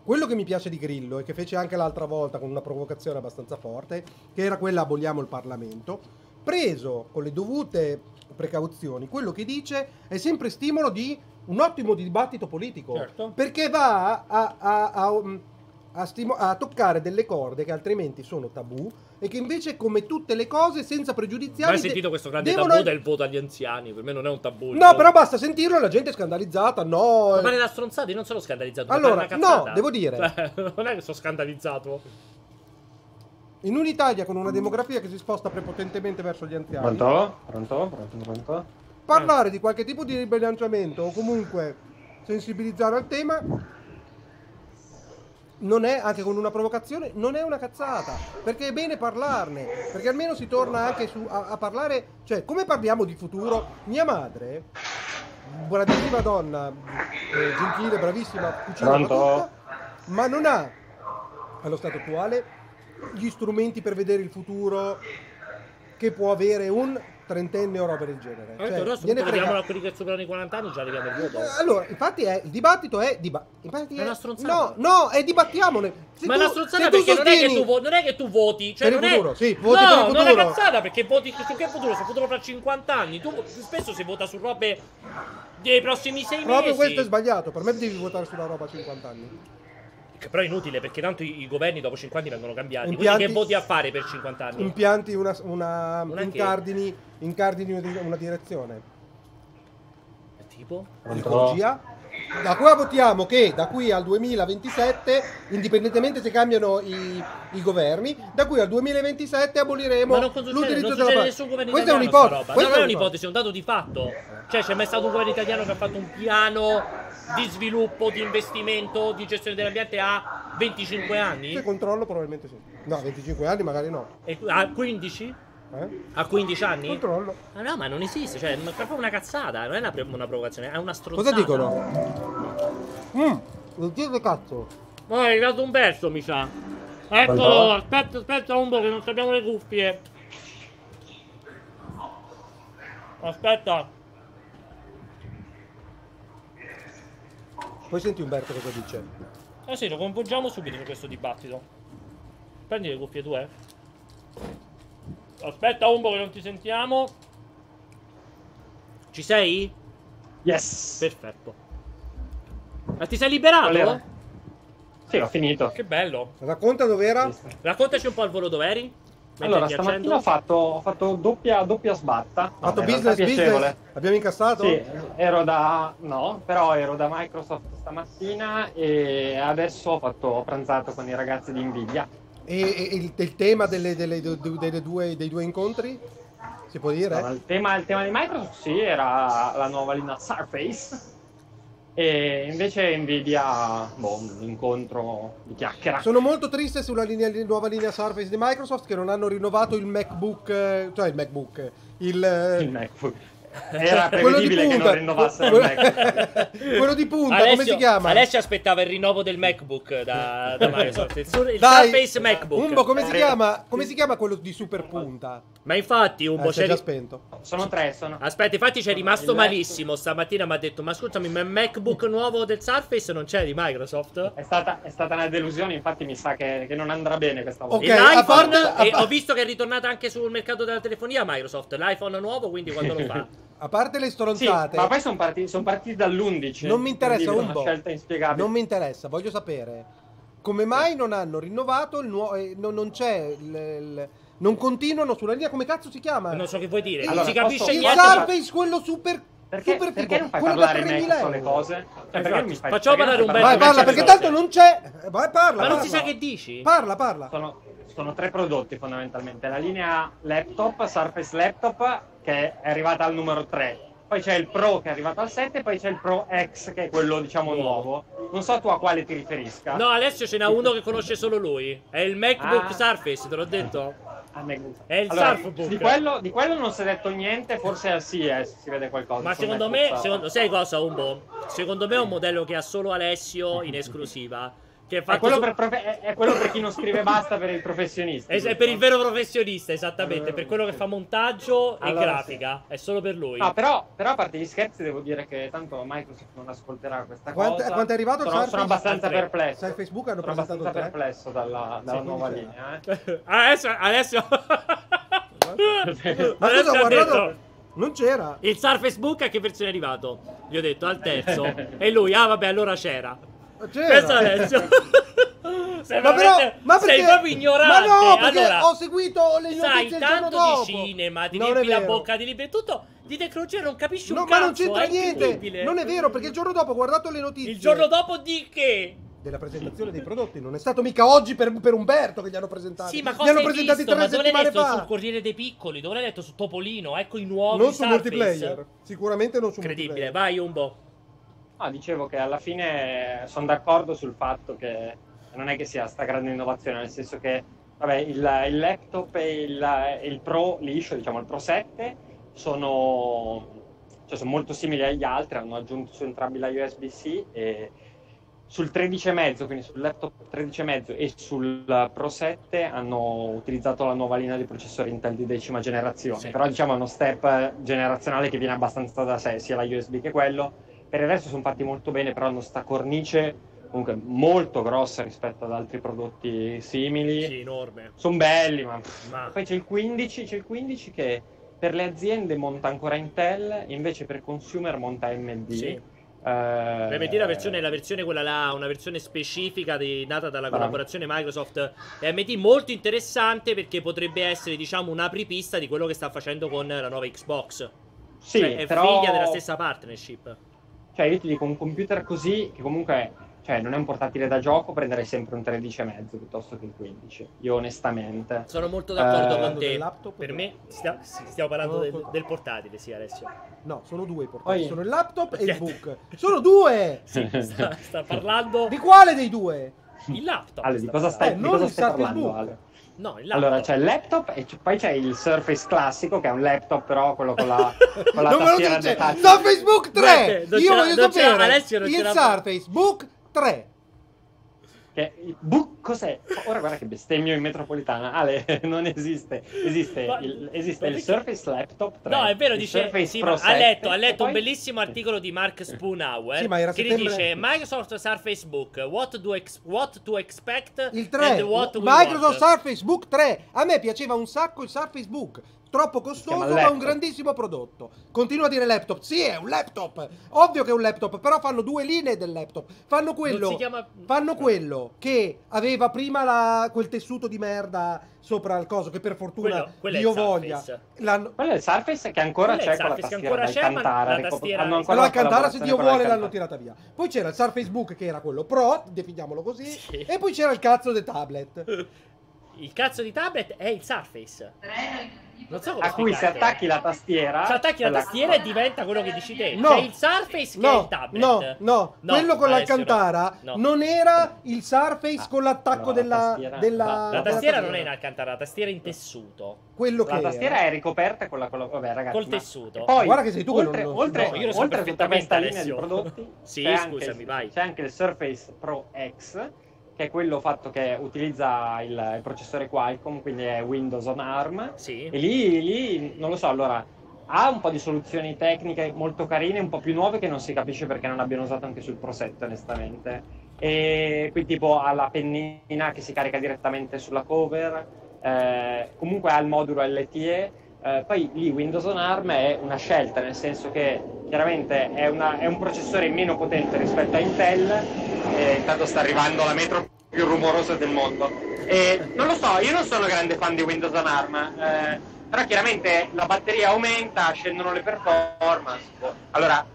Quello che mi piace di Grillo e che fece anche l'altra volta con una provocazione abbastanza forte, che era quella aboliamo il Parlamento, preso con le dovute precauzioni, quello che dice è sempre stimolo di un ottimo dibattito politico, Certo. perché va a, a- a- a stimo- a toccare delle corde che altrimenti sono tabù e che invece come tutte le cose senza pregiudiziali de- sentito questo grande devono- tabù del voto agli anziani? Per me non è un tabù. No, voto. però basta sentirlo e la gente è scandalizzata. No, Ma pare da stronzata, io non sono scandalizzato. Allora, pare una cazzata. no, devo dire- Cioè, non è che sono scandalizzato. in un'Italia con una demografia che si sposta prepotentemente verso gli anziani, Pronto? Pronto? Pronto? Pronto? Parlare di qualche tipo di ribilanciamento o comunque sensibilizzare al tema non è, anche con una provocazione, non è una cazzata, perché è bene parlarne, perché almeno si torna anche su, a, a parlare, cioè come parliamo di futuro, mia madre, bravissima donna, eh, gentile, bravissima, cucina, tutto, ma non ha, allo stato attuale, gli strumenti per vedere il futuro che può avere un trentenne o roba del genere. Detto, Cioè, no, gliene frega- a quelli che superano i 40 anni, già arriviamo al voto. allora, infatti è, il dibattito è, diba- infatti È una stronzata. No, no, è dibattiamone. Se Ma è tu- una stronzata perché non è, tu non è che tu voti. Cioè Per il non futuro, è... sì, voti no, per il non è futuro. cazzata perché voti su che futuro? Sul futuro fra 50 anni. Tu spesso si vota su robe dei prossimi 6 Proprio mesi. questo è sbagliato. Per me devi votare sulla roba a 50 anni. Che però è inutile perché tanto i, i governi dopo 50 anni vengono cambiati. Impianti- Quindi che voti a fare per 50 anni? Impianti una, una Una incardini, incardini una, una direzione. Tipo? Ecologia. Da qua votiamo che da qui al 2027, indipendentemente se cambiano i, i governi, da qui al 2027 aboliremo Ma non succede, l'utilizzo non della succede pa- nessun governo Questa è un'ipotesi. roba. questa No, è un'ipotesi, è un dato di fatto. Cioè, c'è mai stato un governo italiano che ha fatto un piano di sviluppo, di investimento, di gestione dell'ambiente a 25 anni? Se controllo probabilmente sì. No, 25 anni magari no. E a 15? Eh? A 15 anni? Controllo. Ah, no, ma non esiste, cioè, è proprio una cazzata, non è una, una provocazione, è una stronzata. Cosa dicono? Mm, lo zio del cazzo. Oh, è arrivato un verso, mi sa. Eccolo, aspetta, aspetta un po' che non abbiamo le cuffie. Aspetta. Poi senti Umberto cosa dice. Eh sì, lo coinvolgiamo subito in questo dibattito. Prendi le cuffie tu, eh. Aspetta un po' che non ti sentiamo. Ci sei? Yes! Perfetto. Ma ti sei liberato? Qual era? Sì, ho finito. Che bello. Racconta dov'era? Raccontaci un po' al volo dov'eri. Allora, stamattina accendo. ho fatto, ho fatto doppia, doppia sbatta. Ha fatto No, business, business? Abbiamo incassato? Sì, ero da... no, però ero da Microsoft stamattina e adesso ho, fatto, ho pranzato con i ragazzi di Nvidia. E, e il, il tema delle- delle- delle- delle due- dei due incontri? Si può dire? Allora, il, tema, il tema di Microsoft sì, era la nuova linea Surface e invece Nvidia, boh, un incontro di chiacchiera. Sono molto triste sulla linea- nuova linea Surface di Microsoft che non hanno rinnovato il MacBook, eh, cioè il MacBook, il, eh, Il MacBook. Era quello di prevedibile che punta. non rinnovassero il MacBook. quello di punta, come Alessio, si chiama? Alessio aspettava il rinnovo del MacBook da, da Microsoft. Il Dai, Surface MacBook. Umbo, come si Eh, chiama? Come si chiama quello di super punta? Ma infatti, Umbo, Eh, si è c'è già spento. Sono tre, sono... Aspetta, infatti c'è rimasto malissimo. Stamattina mi ha detto: Ma scusami, ma il MacBook nuovo del Surface non c'è di Microsoft? È stata, è stata una delusione, infatti mi sa che, che non andrà bene questa volta. Ok, a l'iPhone, parte- e pa- ho visto che è ritornata anche sul mercato della telefonia Microsoft. L'iPhone nuovo, quindi quando lo fa? A parte le Sì, stronzate, ma poi sono partiti, son partiti dall'11. non mi interessa un una po'. scelta inspiegabile. Non mi interessa, voglio sapere come mai non hanno rinnovato il nuovo. non, non c'è. il- il- non continuano sulla linea. Come cazzo si chiama? Non so che vuoi dire. Allora, non si posso- capisce il niente. Surface, quello super. Perché, super perché non fai quello parlare me 3000 sulle euro. cose? Cioè, perché Esatto. non mi fai Facciamo parlare fai Umberto, Vai, parla, perché le tanto non c'è. Vai, parla. Ma non si sa che dici? Parla, parla. Sono, sono tre prodotti fondamentalmente. La linea laptop, Surface Laptop, che è arrivata al numero 3. Poi c'è il Pro che è arrivato al 7, poi c'è il Pro X che è quello diciamo nuovo. Non so tu a quale ti riferisca. No, Alessio ce n'ha uno che conosce solo lui. È il MacBook Ah. Surface, te l'ho detto. A me- È il Allora, Surfbook. Di quello, di quello non si è detto niente, forse al CES si vede qualcosa. Ma secondo me, secondo, sai cosa, Umbo? Secondo me è un modello che ha solo Alessio in esclusiva. Che è quello, su- per profe- è- è quello per chi non scrive basta per il professionista. è- è per il vero professionista, esattamente. Per quello che fa montaggio e Allora, grafica. È solo per lui. No, però, però a parte gli scherzi devo dire che tanto Microsoft non ascolterà questa Quanto- cosa. quanto è arrivato sono, sono abbastanza perplesso. Sai, Facebook hanno sono abbastanza il tre. perplesso dalla, dalla Sì, nuova linea. Eh. Adesso, Alessio. Ma ho ha guardato. detto, Non c'era. Il Surface Book a che versione è arrivato? Gli ho detto al terzo. e lui, ah vabbè, allora c'era. C'era. Questo è Alessio. sei, Ma però, ma perché, sei proprio ignorante. Ma no, perché allora, ho seguito le sai notizie il giorno tanto dopo. di cinema, Non riempi la bocca di libri e tutto. Di tecnologia non capisci un No, cazzo. ma non c'entra niente. Non è vero, perché il giorno dopo ho guardato le notizie. Il giorno dopo di che? della presentazione dei prodotti. Non è stato mica oggi per, per Umberto che gli hanno presentati. Sì, ma cosa hanno hai presentati visto? tre Ma settimane letto? fa. Sul Corriere dei Piccoli? Dove l'hai letto? Su Topolino? Ecco i nuovi Non su multiplayer. Sicuramente non su Incredibile, vai Umbo. No, dicevo che alla fine sono d'accordo sul fatto che non è che sia sta grande innovazione, nel senso che vabbè, il, il laptop e il, e il Pro liscio, diciamo il Pro 7, sono, cioè, sono molto simili agli altri, hanno aggiunto su entrambi la USB-C e sul 13,5, quindi sul laptop 13,5 e sul Pro 7 hanno utilizzato la nuova linea di processori Intel di decima generazione, Sì. però diciamo è uno step generazionale che viene abbastanza da sé, sia la USB che quello. Per il resto sono fatti molto bene, però hanno sta cornice comunque molto grossa rispetto ad altri prodotti simili. Sì, enorme. Sono belli, ma... Ma Poi c'è il 15, c'è il 15 che per le aziende monta ancora Intel, invece per consumer monta AMD. Sì. Eh, AMD la versione è la versione quella là, una versione specifica di- nata dalla Bravo. collaborazione Microsoft e AMD molto interessante perché potrebbe essere diciamo un'apripista di quello che sta facendo con la nuova Xbox. Sì, Cioè, è però... figlia della stessa partnership. Cioè, io ti dico, un computer così, che comunque cioè, non è un portatile da gioco, prenderei sempre un 13,5 piuttosto che il 15. Io onestamente. Sono molto d'accordo Eh, con te. laptop? per me stia- stiamo parlando No, del, del portatile, sì, Alessio. No, sono due i portatili. Poi- Sono il laptop e il book. Sono due! Sì, sta, sta parlando Di quale dei due? il laptop. Ale, di cosa stai, Eh, di non cosa stai parlando. Ale? No, il laptop. Allora, c'è il laptop e c- poi c'è il Surface classico, che è un laptop, però quello con la, con la non me lo tastiera dice! detachable. Surface Book 3! Guardate, Io voglio sapere il Surface Book 3. Che book cos'è? Ora guarda che bestemmio in metropolitana. Ale, non esiste. Esiste, Ma- il, esiste il Surface Laptop 3. No, è vero, dice. Sì, Pro ma ha 7, letto, ha letto un poi- bellissimo articolo di Mark Spoonauer. Sì, che gli settembre- dice Microsoft Surface Book. What to, ex- what to expect Il and 3. what we Microsoft want. Surface Book 3. A me piaceva un sacco il Surface Book. Troppo costoso, ma un grandissimo prodotto. Continua a dire laptop. Sì, è un laptop. Ovvio che è un laptop, però fanno due linee del laptop. Fanno quello. Chiama... Fanno quello che aveva prima la- quel tessuto di merda sopra il coso, che per fortuna Quello- quello è Dio il voglia. L'hanno... Quello è il Surface che ancora Quello è c'è il con la Surface che tastiera ricop- tastiera- hanno ancora la Alcantara, se Dio vuole, l'hanno tirata via. Poi c'era il Surface Book, che era quello Pro, definiamolo così, Sì. e poi c'era il cazzo del tablet. Il cazzo di tablet è il Surface. Non so come A cui se attacchi la tastiera... Se attacchi la tastiera e diventa quello che dici te. No. C'è il Surface che è No, il tablet. no, no, No, quello con l'Alcantara no. No. non era il Surface Ah, con l'attacco no, la della, tastiera- della- La della tastiera non è in Alcantara, la tastiera è in tessuto. quello che La tastiera era. è ricoperta con la... Con la vabbè, ragazzi, Col ma- tessuto. Poi, Guarda che sei tu che oltre, non- oltre, no, io so oltre a tutta questa linea di prodotti, Sì, c'è scusami, anche, vai. c'è anche il Surface Pro X, che è quello fatto che utilizza il, il processore Qualcomm, quindi è Windows on ARM. Sì. E lì, lì, non lo so, allora, ha un po' di soluzioni tecniche molto carine, un po' più nuove che non si capisce perché non abbiano usato anche sul Pro 7, onestamente. E qui tipo ha la pennina che si carica direttamente sulla cover, eh, comunque ha il modulo LTE, eh, poi lì Windows on ARM è una scelta, nel senso che chiaramente è, una- è un processore meno potente rispetto a Intel, e intanto sta arrivando la metro più rumorosa del mondo. E non lo so, io non sono grande fan di Windows on ARM, eh, però chiaramente la batteria aumenta, scendono le performance. Allora,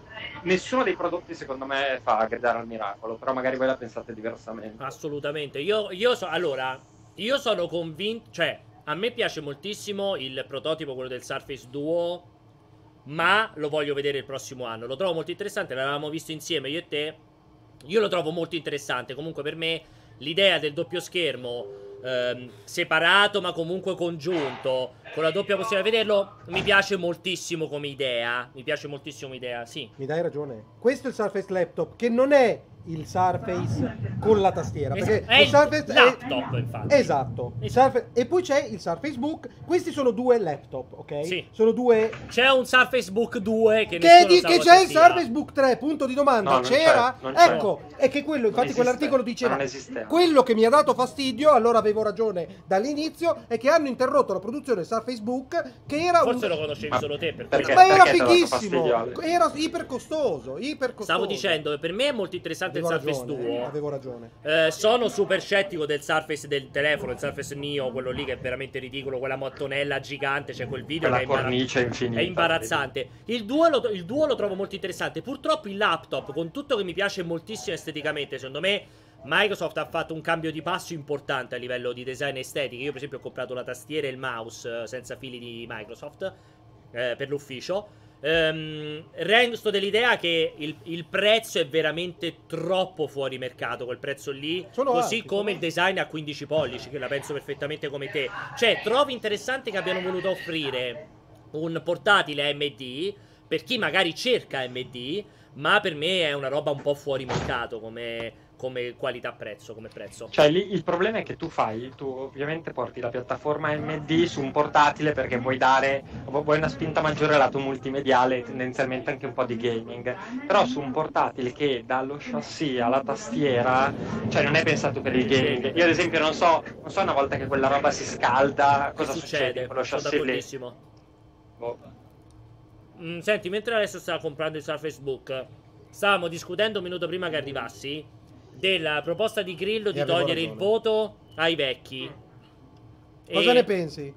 nessuno dei prodotti secondo me fa gridare al miracolo, però magari voi la pensate diversamente. Assolutamente. Io, io so, allora, io sono convinto, cioè, a me piace moltissimo il prototipo, quello del Surface Duo, ma lo voglio vedere il prossimo anno. Lo trovo molto interessante, l'avevamo visto insieme io e te. Io lo trovo molto interessante. Comunque per me l'idea del doppio schermo ehm, separato ma comunque congiunto, con la doppia possibilità di vederlo, mi piace moltissimo come idea. Mi piace moltissimo come idea, sì. Mi dai ragione. Questo è il Surface Laptop, che non è il Surface con la tastiera. Es- Perché è il Surface è- laptop, infatti. Esatto. Il Surface- E poi c'è il Surface Book. Questi sono due laptop, ok? Sì. Sono due C'è un Surface Book 2 che, che, di- che c'è il sia. Surface Book 3, punto di domanda. No, non C'era? c'è, non c'è. ecco, è che quello, infatti, quell'articolo diceva quello che mi ha dato fastidio, allora avevo ragione dall'inizio, è che hanno interrotto la produzione del Surface Book, che era Forse un... lo conoscevi Ma solo te per perché? Ma era dato fighissimo, era iper costoso, iper costoso. Stavo dicendo, per me è molto interessante avevo il Surface ragione, avevo ragione. Eh, sono super scettico del Surface del telefono, il Surface Neo, quello lì che è veramente ridicolo, quella mattonella gigante, c'è quel video Quella che è, cornice infinita. è imbarazzante. Il duo, lo, il duo lo trovo molto interessante. Purtroppo il laptop, con tutto che mi piace moltissimo esteticamente, secondo me Microsoft ha fatto un cambio di passo importante a livello di design estetico. Io per esempio ho comprato la tastiera e il mouse eh, senza fili di Microsoft eh, per l'ufficio. Ehm, resto dell'idea che il, il prezzo è veramente troppo fuori mercato, quel prezzo lì. Sono così alti, come il design a 15 pollici, che la penso perfettamente come te. Cioè, trovi interessante che abbiano voluto offrire un portatile AMD per chi magari cerca AMD, ma per me è una roba un po' fuori mercato come, come qualità-prezzo, come prezzo. Cioè, lì il problema è che tu fai, tu ovviamente porti la piattaforma AMD su un portatile perché vuoi dare, vuoi una spinta maggiore al lato multimediale, tendenzialmente anche un po' di gaming. Però su un portatile che dallo chassis alla tastiera, cioè non è pensato per il gaming. Io ad esempio non so, non so una volta che quella roba si scalda, cosa succede, succede? con lo chassis lì. Boh. Mm, senti, mentre adesso stava comprando il Surface Book, stavamo discutendo un minuto prima che arrivassi della proposta di Grillo di E togliere il ragione. voto ai vecchi. Cosa E- ne pensi?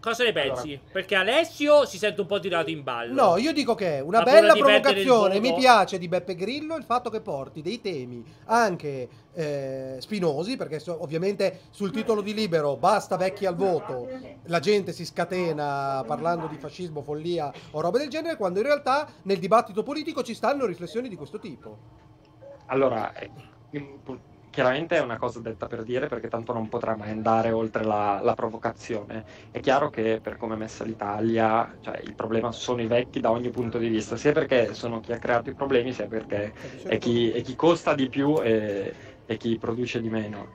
Cosa ne pensi? Perché Alessio si sente un po' tirato in ballo. No, io dico che è una bella il provocazione. Mi piace di Beppe Grillo il fatto che porti dei temi anche eh, spinosi, perché so- ovviamente sul titolo di libero basta vecchi al voto, la gente si scatena parlando di fascismo, follia o roba del genere, quando in realtà nel dibattito politico ci stanno riflessioni di questo tipo. Allora, chiaramente è una cosa detta per dire perché tanto non potrà mai andare oltre la, la provocazione. È chiaro che per come è messa l'Italia, cioè, il problema sono i vecchi da ogni punto di vista, sia perché sono chi ha creato i problemi, sia perché è chi, è chi costa di più e, e chi produce di meno.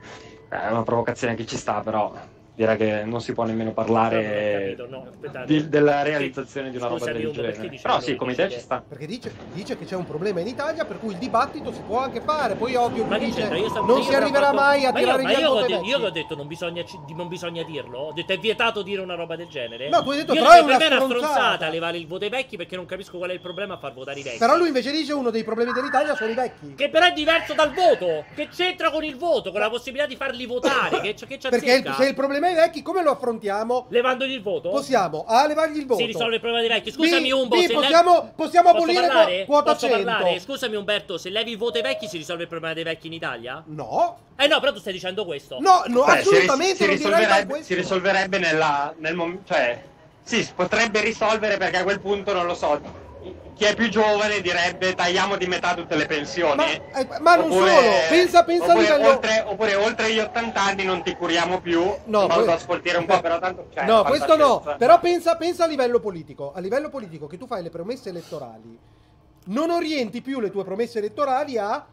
È una provocazione che ci sta, però direi che non si può nemmeno parlare no, di- della realizzazione di una roba Scusami, del genere. Però sì, come idea ci sta. Perché dice, dice che c'è un problema in Italia per cui il dibattito si può anche fare. Poi ovvio Ma dice stavo- non si arriverà fatto- mai a Ma tirare io, vecchi. io che ho detto non bisogna, non bisogna dirlo. Ho detto è vietato dire una roba del genere. No, tu hai detto, Io però è una per me è una stronzata. stronzata levare il voto ai vecchi perché non capisco qual è il problema a far votare i vecchi. Però lui invece dice uno dei problemi dell'Italia sono i vecchi. Che però è diverso dal voto. Che c'entra con il voto, con la possibilità di farli votare. Che, che ci Perché se il problema è i vecchi, come lo affrontiamo? Levandogli il voto? Possiamo A levargli il voto. Si risolve il problema dei vecchi. Scusami, B, Umbo. B, possiamo, possiamo Posso abolire parlare? quota Posso 100. parlare? Scusami, Umberto, se levi il voto ai vecchi si risolve il problema dei vecchi in Italia? No, Eh no, però tu stai dicendo questo. no, no Beh, si ris- assolutamente si, mai risolverebbe, si risolverebbe nella, nel momento. Cioè, sì, si potrebbe risolvere perché a quel punto non lo so. Chi è più giovane direbbe tagliamo di metà tutte le pensioni. Ma- eh, ma non Oppure- solo, pensa- pensa a oppure, livello- oltre, oppure oltre gli 80 anni non ti curiamo più. No, que- da ascoltare un po', però tanto. Cioè, no, questo no. fantascienza. Però pensa, pensa a livello politico. A livello politico, che tu fai le promesse elettorali, non orienti più le tue promesse elettorali a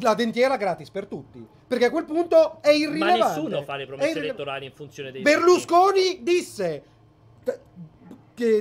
la dentiera gratis per tutti. Perché a quel punto è Ma irrilevante. nessuno fa le promesse irrile- elettorali in funzione dei Berlusconi disse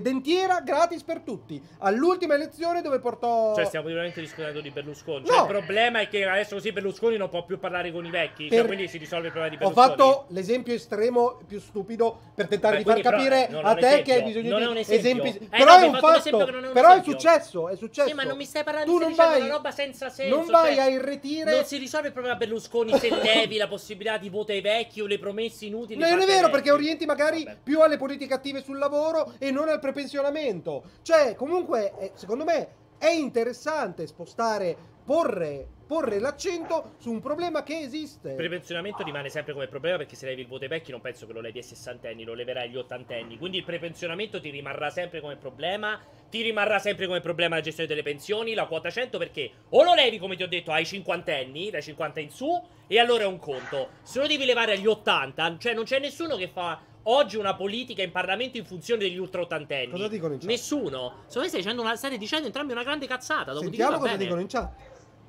dentiera gratis per tutti. All'ultima elezione dove portò Cioè, stiamo veramente discutendo di Berlusconi. No. Cioè, il problema è che adesso così Berlusconi non può più parlare con i vecchi. Cioè, Per- quindi si risolve il problema di Ho Berlusconi. fatto l'esempio estremo più stupido per tentare Beh, di far capire non è a te che hai esempio. bisogno Non di è un esempio. esempi. Eh, però no, è un fatto un esempio non è un però è esempio. successo, è successo. Sì, ma non mi stai parlando, Tu non vai, una roba senza senso. Non vai cioè, a irretire. Non si risolve il problema Berlusconi se levi la possibilità di voto ai vecchi o le promesse inutili. No, non è vero, perché orienti magari più alle politiche attive sul lavoro e non al prepensionamento. Cioè, comunque, eh, secondo me è interessante spostare, porre, porre l'accento su un problema che esiste. Il prepensionamento rimane sempre come problema perché se levi il voto ai vecchi non penso che lo levi ai sessantenni, lo leverai agli ottantenni. Quindi il prepensionamento ti rimarrà sempre come problema. Ti rimarrà sempre come problema la gestione delle pensioni, la quota 100 perché o lo levi come ti ho detto ai cinquantenni, dai 50 in su, e allora è un conto. Se lo devi levare agli 80, cioè non c'è nessuno che fa oggi una politica in Parlamento in funzione degli ultra ottantenni. Cosa dicono in chat? Nessuno. Secondo me stai dicendo, una, state dicendo entrambi una grande cazzata. Sentiamo cosa bene. dicono in chat.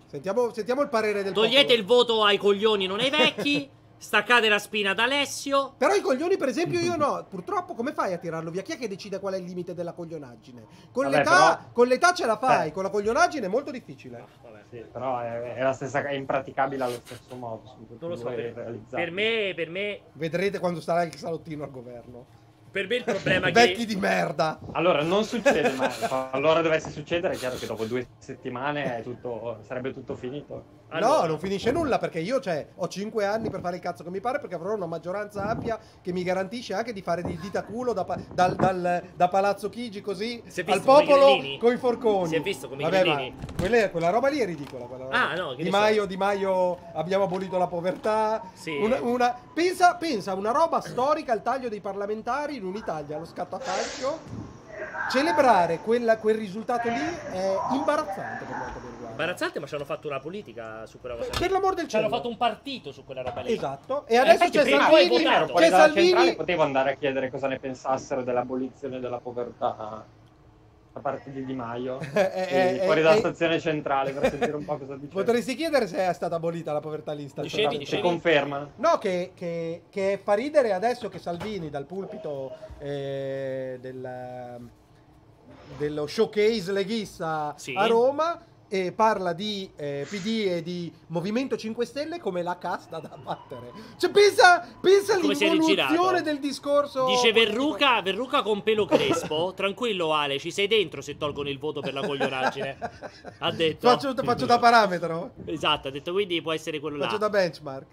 Sentiamo, sentiamo il parere del Togliete popolo. il voto ai coglioni, non ai vecchi. Staccate la spina ad Alessio. Però i coglioni, per esempio, io no. Purtroppo, come fai a tirarlo via? Chi è che decide qual è il limite della coglionaggine? Con, Vabbè, l'età, però- con l'età ce la fai, Eh. con la coglionaggine è molto difficile. Vabbè. Sì, però è, è la stessa, è impraticabile allo stesso modo. Non lo so, per, per me, per me, Vedrete quando sarà il salottino al governo. per me il problema è Vecchi che di merda. Allora, non succede mai. Allora dovesse succedere, è chiaro che dopo due settimane è tutto- sarebbe tutto finito. Allora, No, non finisce nulla perché io cioè, ho 5 anni per fare il cazzo che mi pare perché avrò una maggioranza ampia che mi garantisce anche di fare di dita culo da, pa- dal- dal- da Palazzo Chigi così al i popolo con i forconi. Si è visto come i Vabbè, ma quelle- quella roba lì è ridicola. quella. Ah, no, di Maio, so. Di Maio abbiamo abolito la povertà. Sì. Una- una- pensa, pensa una roba storica al taglio dei parlamentari in un'Italia allo scatto a calcio. Celebrare quella- quel risultato lì è imbarazzante per quanto mi riguarda. imbarazzante, ma ci hanno fatto una politica su quella cosa. Per l'amor del Ci cielo. hanno fatto un partito su quella roba lì. Esatto. E Eh, adesso infatti c'è Salvini- C'è Salvini. potevo andare a chiedere cosa ne pensassero dell'abolizione della povertà da parte di Di Maio. Eh, eh, fuori eh, dalla eh. stazione centrale per sentire un po' cosa diceva. Potresti chiedere se è stata abolita la povertà lì Dicevi, dicevi. conferma. No, che, che- che fa ridere adesso che Salvini dal pulpito eh, del- dello showcase leghista Sì. a Roma e parla di eh, PD e di Movimento 5 Stelle come la casta da battere. Cioè, pensa, pensa rigirato. del discorso. Dice Verruca, Verruca con pelo crespo. Tranquillo, Ale, ci sei dentro se tolgono il voto per la coglionaggine. Ha detto. Faccio, faccio da parametro, Esatto, ha detto quindi può essere quello là. faccio da benchmark.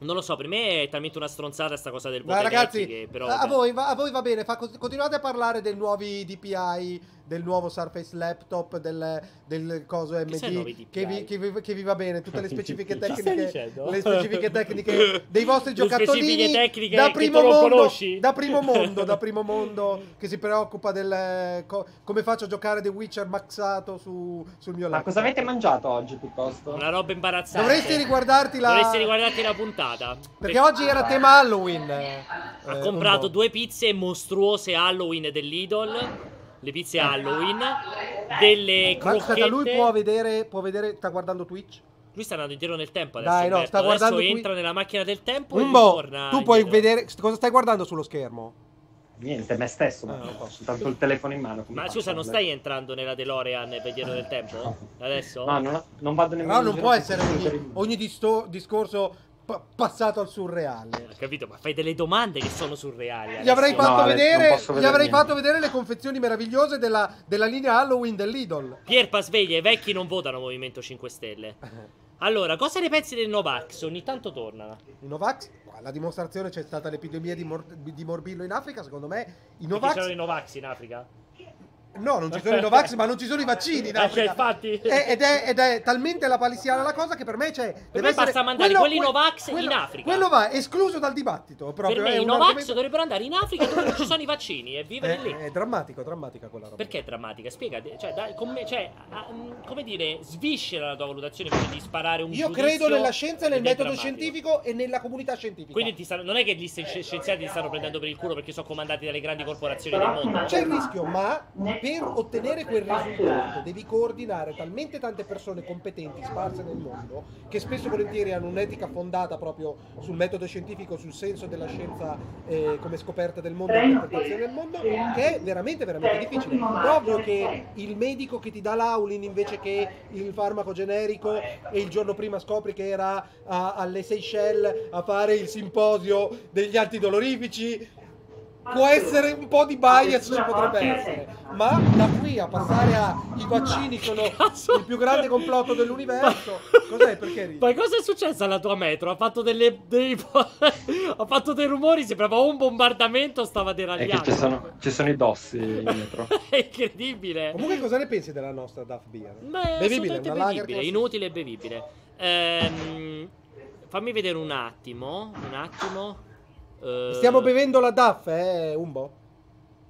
Non lo so, per me è talmente una stronzata sta cosa del voto Ma ragazzi, che però a, voi va, a voi va bene, fa- continuate a parlare dei nuovi DPI, del nuovo Surface Laptop, del, del coso Che MD, che vi, che vi- che vi va bene, tutte le specifiche tecniche, le specifiche tecniche dei vostri Le giocattolini specifiche tecniche da che primo mondo, conosci? da primo mondo, da primo mondo che si preoccupa del co- come faccio a giocare The Witcher maxato su, sul mio Ma laptop. cosa avete mangiato oggi piuttosto? Una roba imbarazzante. Dovresti riguardarti la Dovresti riguardarti la puntata. Perché oggi era tema Halloween. Ha eh, comprato un due pizze mostruose Halloween dell'Idol. Le pizze Halloween. Delle Ma aspetta, lui crocchette. può vedere, può vedere, sta guardando Twitch? Lui sta andando indietro nel tempo adesso. Dai, no, sta Adesso guardando qui- entra nella macchina del tempo e Umbo, ritorna. tu puoi indietro. vedere cosa stai guardando sullo schermo? Niente, me stesso, ma Ah, ho ok. soltanto il telefono in mano. Ma scusa, non stai entrando nella DeLorean per indietro del tempo? Adesso? No, non, non vado nemmeno Però in non può essere ogni, ogni disto- discorso pa- passato al surreale. Ho capito, ma fai delle domande che sono surreali. Gli avrei, fatto No, vedere, gli avrei fatto vedere le confezioni meravigliose della, della linea Halloween dell'Idol. Pierpa sveglia, i vecchi non votano Movimento 5 Stelle. Allora, cosa ne pensi del Novax? Ogni tanto torna. I Novax, la dimostrazione c'è stata l'epidemia di, mor- di morbillo in Africa, secondo me i Perché c'erano Novax... i Novax in Africa? No, non ci sono i Novax, ma non ci sono i vaccini in Eh, cioè, infatti. Eh, ed, è, ed è talmente la palissiana la cosa che per me c'è... deve me essere- basta mandare quelli Novax in Africa. Quello va escluso dal dibattito. Proprio, per me è i Novax argomento- dovrebbero andare in Africa dove non ci sono i vaccini e vivere È, lì. è drammatico, drammatica quella roba. Perché è drammatica? Spiegati. Cioè, dai, come, cioè, mm, come dire, sviscera la tua valutazione invece di sparare un Io credo nella scienza, nel è metodo drammatico. scientifico e nella comunità scientifica. Quindi ti stanno- non è che gli sci- scienziati ti stanno prendendo per il culo perché sono comandati dalle grandi corporazioni del mondo. C'è il rischio, ma per ottenere quel risultato devi coordinare talmente tante persone competenti sparse nel mondo che spesso e volentieri hanno un'etica fondata proprio sul metodo scientifico, sul senso della scienza eh, come scoperta del mondo e interpretazione del mondo, che è veramente, veramente difficile. Proprio che il medico che ti dà l'aulin invece che il farmaco generico e il giorno prima scopri che era a- alle Seychelles a fare il simposio degli antidolorifici può essere un po' di bias ci potrebbe essere ma da qui a passare a i vaccini sono il più grande complotto dell'universo cos'è perché ridi? Ma cosa è successo alla tua metro? Ha fatto delle. dei- ha fatto dei rumori, sembrava un bombardamento, stava deragliando. ci sono, ci sono i dossi in metro. È incredibile. comunque cosa ne pensi della nostra Duff Beer? Beh, bevibile bevibile, inutile e bevibile. Ehm, fammi vedere un attimo, un attimo. Eh, stiamo bevendo la Duff eh Umbo?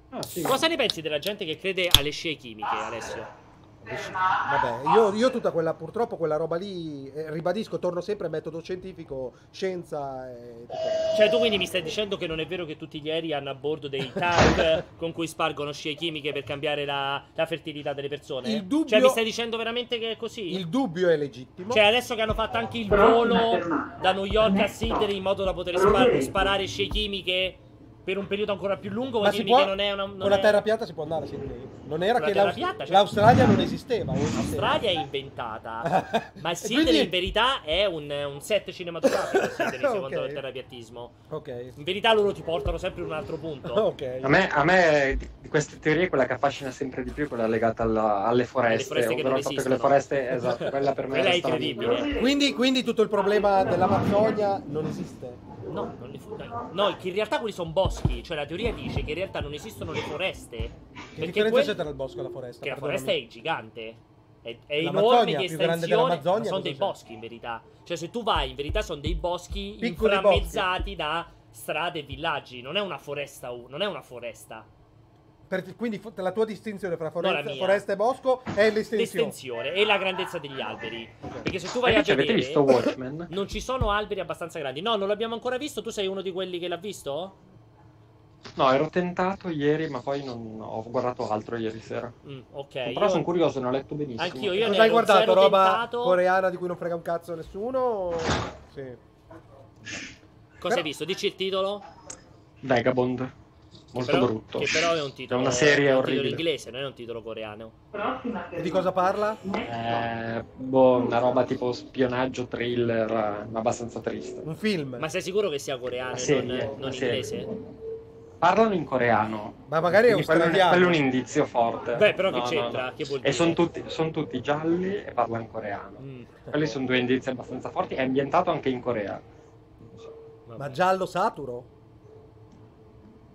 Ah, sì. Cosa ne pensi della gente che crede alle scie chimiche, Alessio? Vabbè io, io tutta quella purtroppo quella roba lì eh, ribadisco torno sempre al metodo scientifico scienza e tutto. Cioè, tu quindi mi stai dicendo che non è vero che tutti gli aerei hanno a bordo dei tank con cui spargono scie chimiche per cambiare la, la fertilità delle persone? Il dubbio- Cioè, mi stai dicendo veramente che è così? il dubbio è legittimo Cioè, adesso che hanno fatto anche il volo da New York a Sydney in modo da poter spar- sparare scie chimiche per un periodo ancora più lungo, si dirmi può, che non è una. non con la è- terra piatta si può andare, sì. Non era Con la che terra l'Aus- piatta, cioè- l'Australia non esisteva. L'Australia è inventata. Ma Sydney quindi- in verità è un, un set cinematografico, Sydney, secondo Ok. il terrapiattismo. Ok. In verità loro ti portano sempre in un altro punto. Ok. A me, a me di, queste teorie quella che affascina sempre di più è quella legata alla- alle foreste. foreste che fatto che le foreste, esatto, quella per me Quella è la incredibile. Quindi, quindi tutto il problema dell'Amazzonia non esiste. No, non ne fu- no, che in realtà quelli sono boschi. Cioè, la teoria dice che in realtà non esistono le foreste. Che perché differenza quel- c'è tra il bosco e la foresta? Che la foresta è gigante. È, è enorme di estensione. ma sono dei c'è? boschi in verità. Cioè, se tu vai, in verità sono dei boschi Piccoli inframmezzati da strade e villaggi. Non è una foresta, non è una foresta. Per- quindi la tua distinzione fra foresta, foresta e bosco è l'estensione. L'estensione e la grandezza degli alberi. Perché se tu vai a Invece avete vedere, visto Watchmen? non ci sono alberi abbastanza grandi. No, non l'abbiamo ancora visto. Tu sei uno di quelli che l'ha visto? No, ero tentato ieri, ma poi non ho guardato altro ieri sera. Mm, ok. Però io- sono curioso, ne ho letto benissimo. Anch'io, io Cosa hai guardato? Roba tentato. coreana di cui non frega un cazzo a nessuno? Sì. Cosa hai Però- visto? Dici il titolo? Vagabond. Molto Che però, brutto. Che però è un titolo, È una serie è un orribile. titolo inglese, non è un titolo coreano. E di cosa parla? Eh, boh, una roba tipo spionaggio, thriller, abbastanza triste. Un film. Ma sei sicuro che sia coreano e non, non serie. inglese? Parlano in coreano. Ma magari è australiano. quello è un indizio forte. Beh, però No, che no, c'entra? no. Che vuol E dire? sono tutti, son tutti gialli e parlano in coreano. Mm, Quelli sono due indizi abbastanza forti. È ambientato anche in Corea. So. Ma giallo saturo?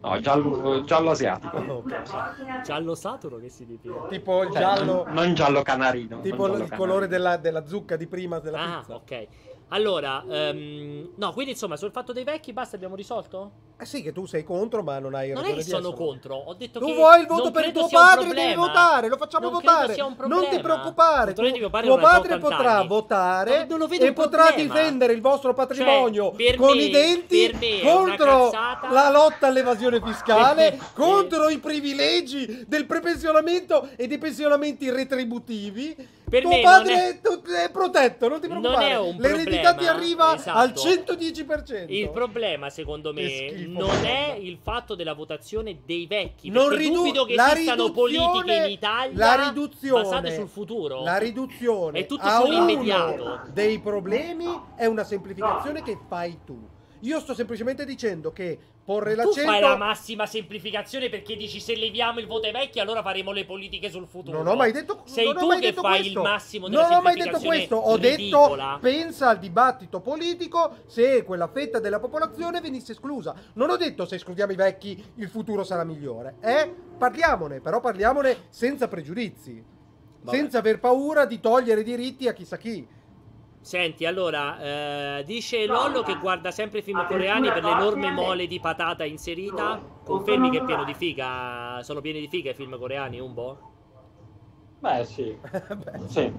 No, giallo, giallo asiatico. Ok. Giallo saturo che significa? Tipo il Cioè, giallo, non, non giallo canarino. tipo non il giallo colore canarino. della, della zucca di prima della Ah, pizza. ok. Allora, ehm, no, quindi insomma, sul fatto dei vecchi basta, abbiamo risolto? Eh sì, che tu sei contro, ma non hai Non è ragione che di sono esserlo. contro, ho detto Tu che vuoi il voto non per tuo padre, devi votare, lo facciamo Non votare. Non ti preoccupare, tu- tuo non padre 80 potrà anni. votare Non vedo e potrà difendere il vostro patrimonio Cioè, con me- i denti me è contro la lotta all'evasione fiscale, Perché- contro i privilegi del prepensionamento e dei pensionamenti retributivi Per tuo me padre non è- è... protetto, non ti Non preoccupare. è un L'eredità ti problema, arriva esatto. al 110%. Il problema, secondo me, non è il fatto della votazione dei vecchi. Non ridu- dubito che la esistano politiche in Italia la riduzione, basate sul futuro. La riduzione È tutto a solo uno immediato. dei problemi è una semplificazione che fai tu. Io sto semplicemente dicendo che porre tu l'accento fai la massima semplificazione perché dici se leviamo il voto ai vecchi allora faremo le politiche sul futuro. Non ho mai detto Sei non ho tu mai che detto fai questo. il massimo della Non ho mai detto questo. Ho ridicola. detto pensa al dibattito politico se quella fetta della popolazione venisse esclusa. Non ho detto se escludiamo i vecchi il futuro sarà migliore. Eh? Parliamone, però parliamone senza pregiudizi. Vabbè. Senza aver paura di togliere diritti a chissà chi. Senti, allora, eh, dice Lollo che guarda sempre film coreani per l'enorme mole di patata inserita. Confermi che è pieno di figa? Sono pieni di figa i film coreani, un po'? Beh, sì. Beh, Sì,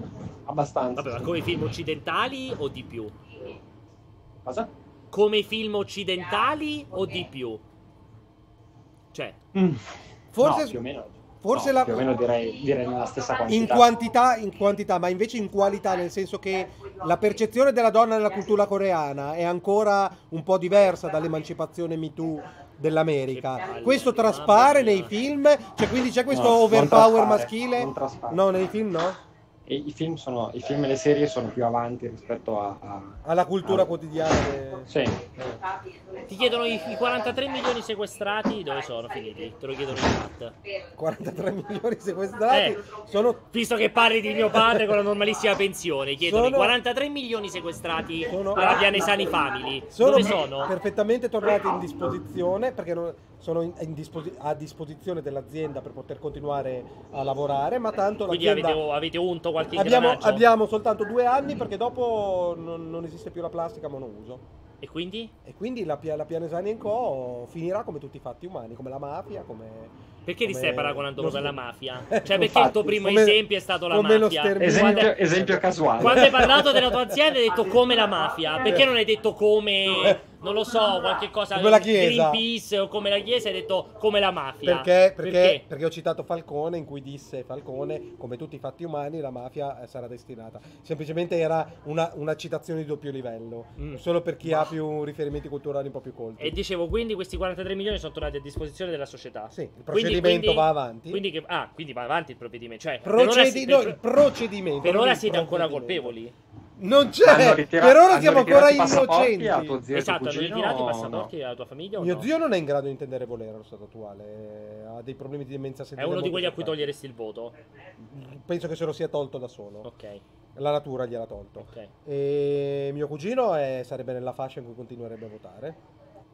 abbastanza. Vabbè, ma come i film occidentali o di più? Cosa? Come i film occidentali o di più? Cioè, Forse- No, più o meno. Forse no, la- più o meno direi, direi nella stessa quantità. in quantità, in quantità, ma invece in qualità, nel senso che la percezione della donna nella cultura coreana è ancora un po' diversa dall'emancipazione Me Too dell'America. Questo traspare nei film, cioè quindi c'è questo No, overpower maschile. No, nei film no. E i film, sono, I film e le serie sono più avanti rispetto a... a- Alla cultura a- quotidiana. de- Sì. ti chiedono i, i 43 milioni sequestrati, dove sono finiti? Te lo chiedono in chat. 43 milioni sequestrati Eh. sono Visto che parli di mio padre con la normalissima pensione, chiedono Sono- i 43 milioni sequestrati Sono- alla Pianesani Family. sono dove sono? perfettamente tornati in disposizione perché non- sono disposi- a disposizione dell'azienda per poter continuare a lavorare, ma tanto Quindi l'azienda avete, avete unto qualche abbiamo, ingranaggio? abbiamo soltanto due anni perché dopo non, non esiste più la plastica monouso. E quindi? E quindi la, la Pianesani Co. finirà come tutti i fatti umani, come la mafia, come... Perché ti stai paragonando lo proprio alla st- mafia? Eh, Cioè, perché il infatti, tuo primo come- esempio è stato la come lo mafia? sterminio. Esempio, Quando, esempio casuale. quando hai parlato della tua azienda hai detto come la mafia. Perché non hai detto come, non lo so, qualche cosa Come la Chiesa. Greenpeace o come la Chiesa, hai detto come la mafia. Perché, perché, perché ho citato Falcone in cui disse Falcone, come tutti i fatti umani, la mafia eh, sarà destinata. Semplicemente era una, una citazione di doppio livello, Mm. solo per chi ha più riferimenti culturali un po' più colti. E dicevo, quindi questi 43 milioni sono tornati a disposizione della società. Sì, il Quindi- procedimento quindi- va avanti. Quindi che- ah, quindi va avanti il provvedimento. Cioè, per ora Procedi- no, il procedimento. per ora siete ancora provvedimento. colpevoli. Non c'è, ritira- per ora siamo ancora innocenti. esatto, hanno cugino ritirato i passaporti no? alla tua famiglia o Mio no? zio non è in grado di intendere volere allo stato attuale, ha dei problemi di demenza È uno di quelli a cui toglieresti il voto. Penso che se lo sia tolto da solo. Ok, La natura gliel'ha tolto. ok. E mio cugino è- sarebbe nella fascia in cui continuerebbe a votare.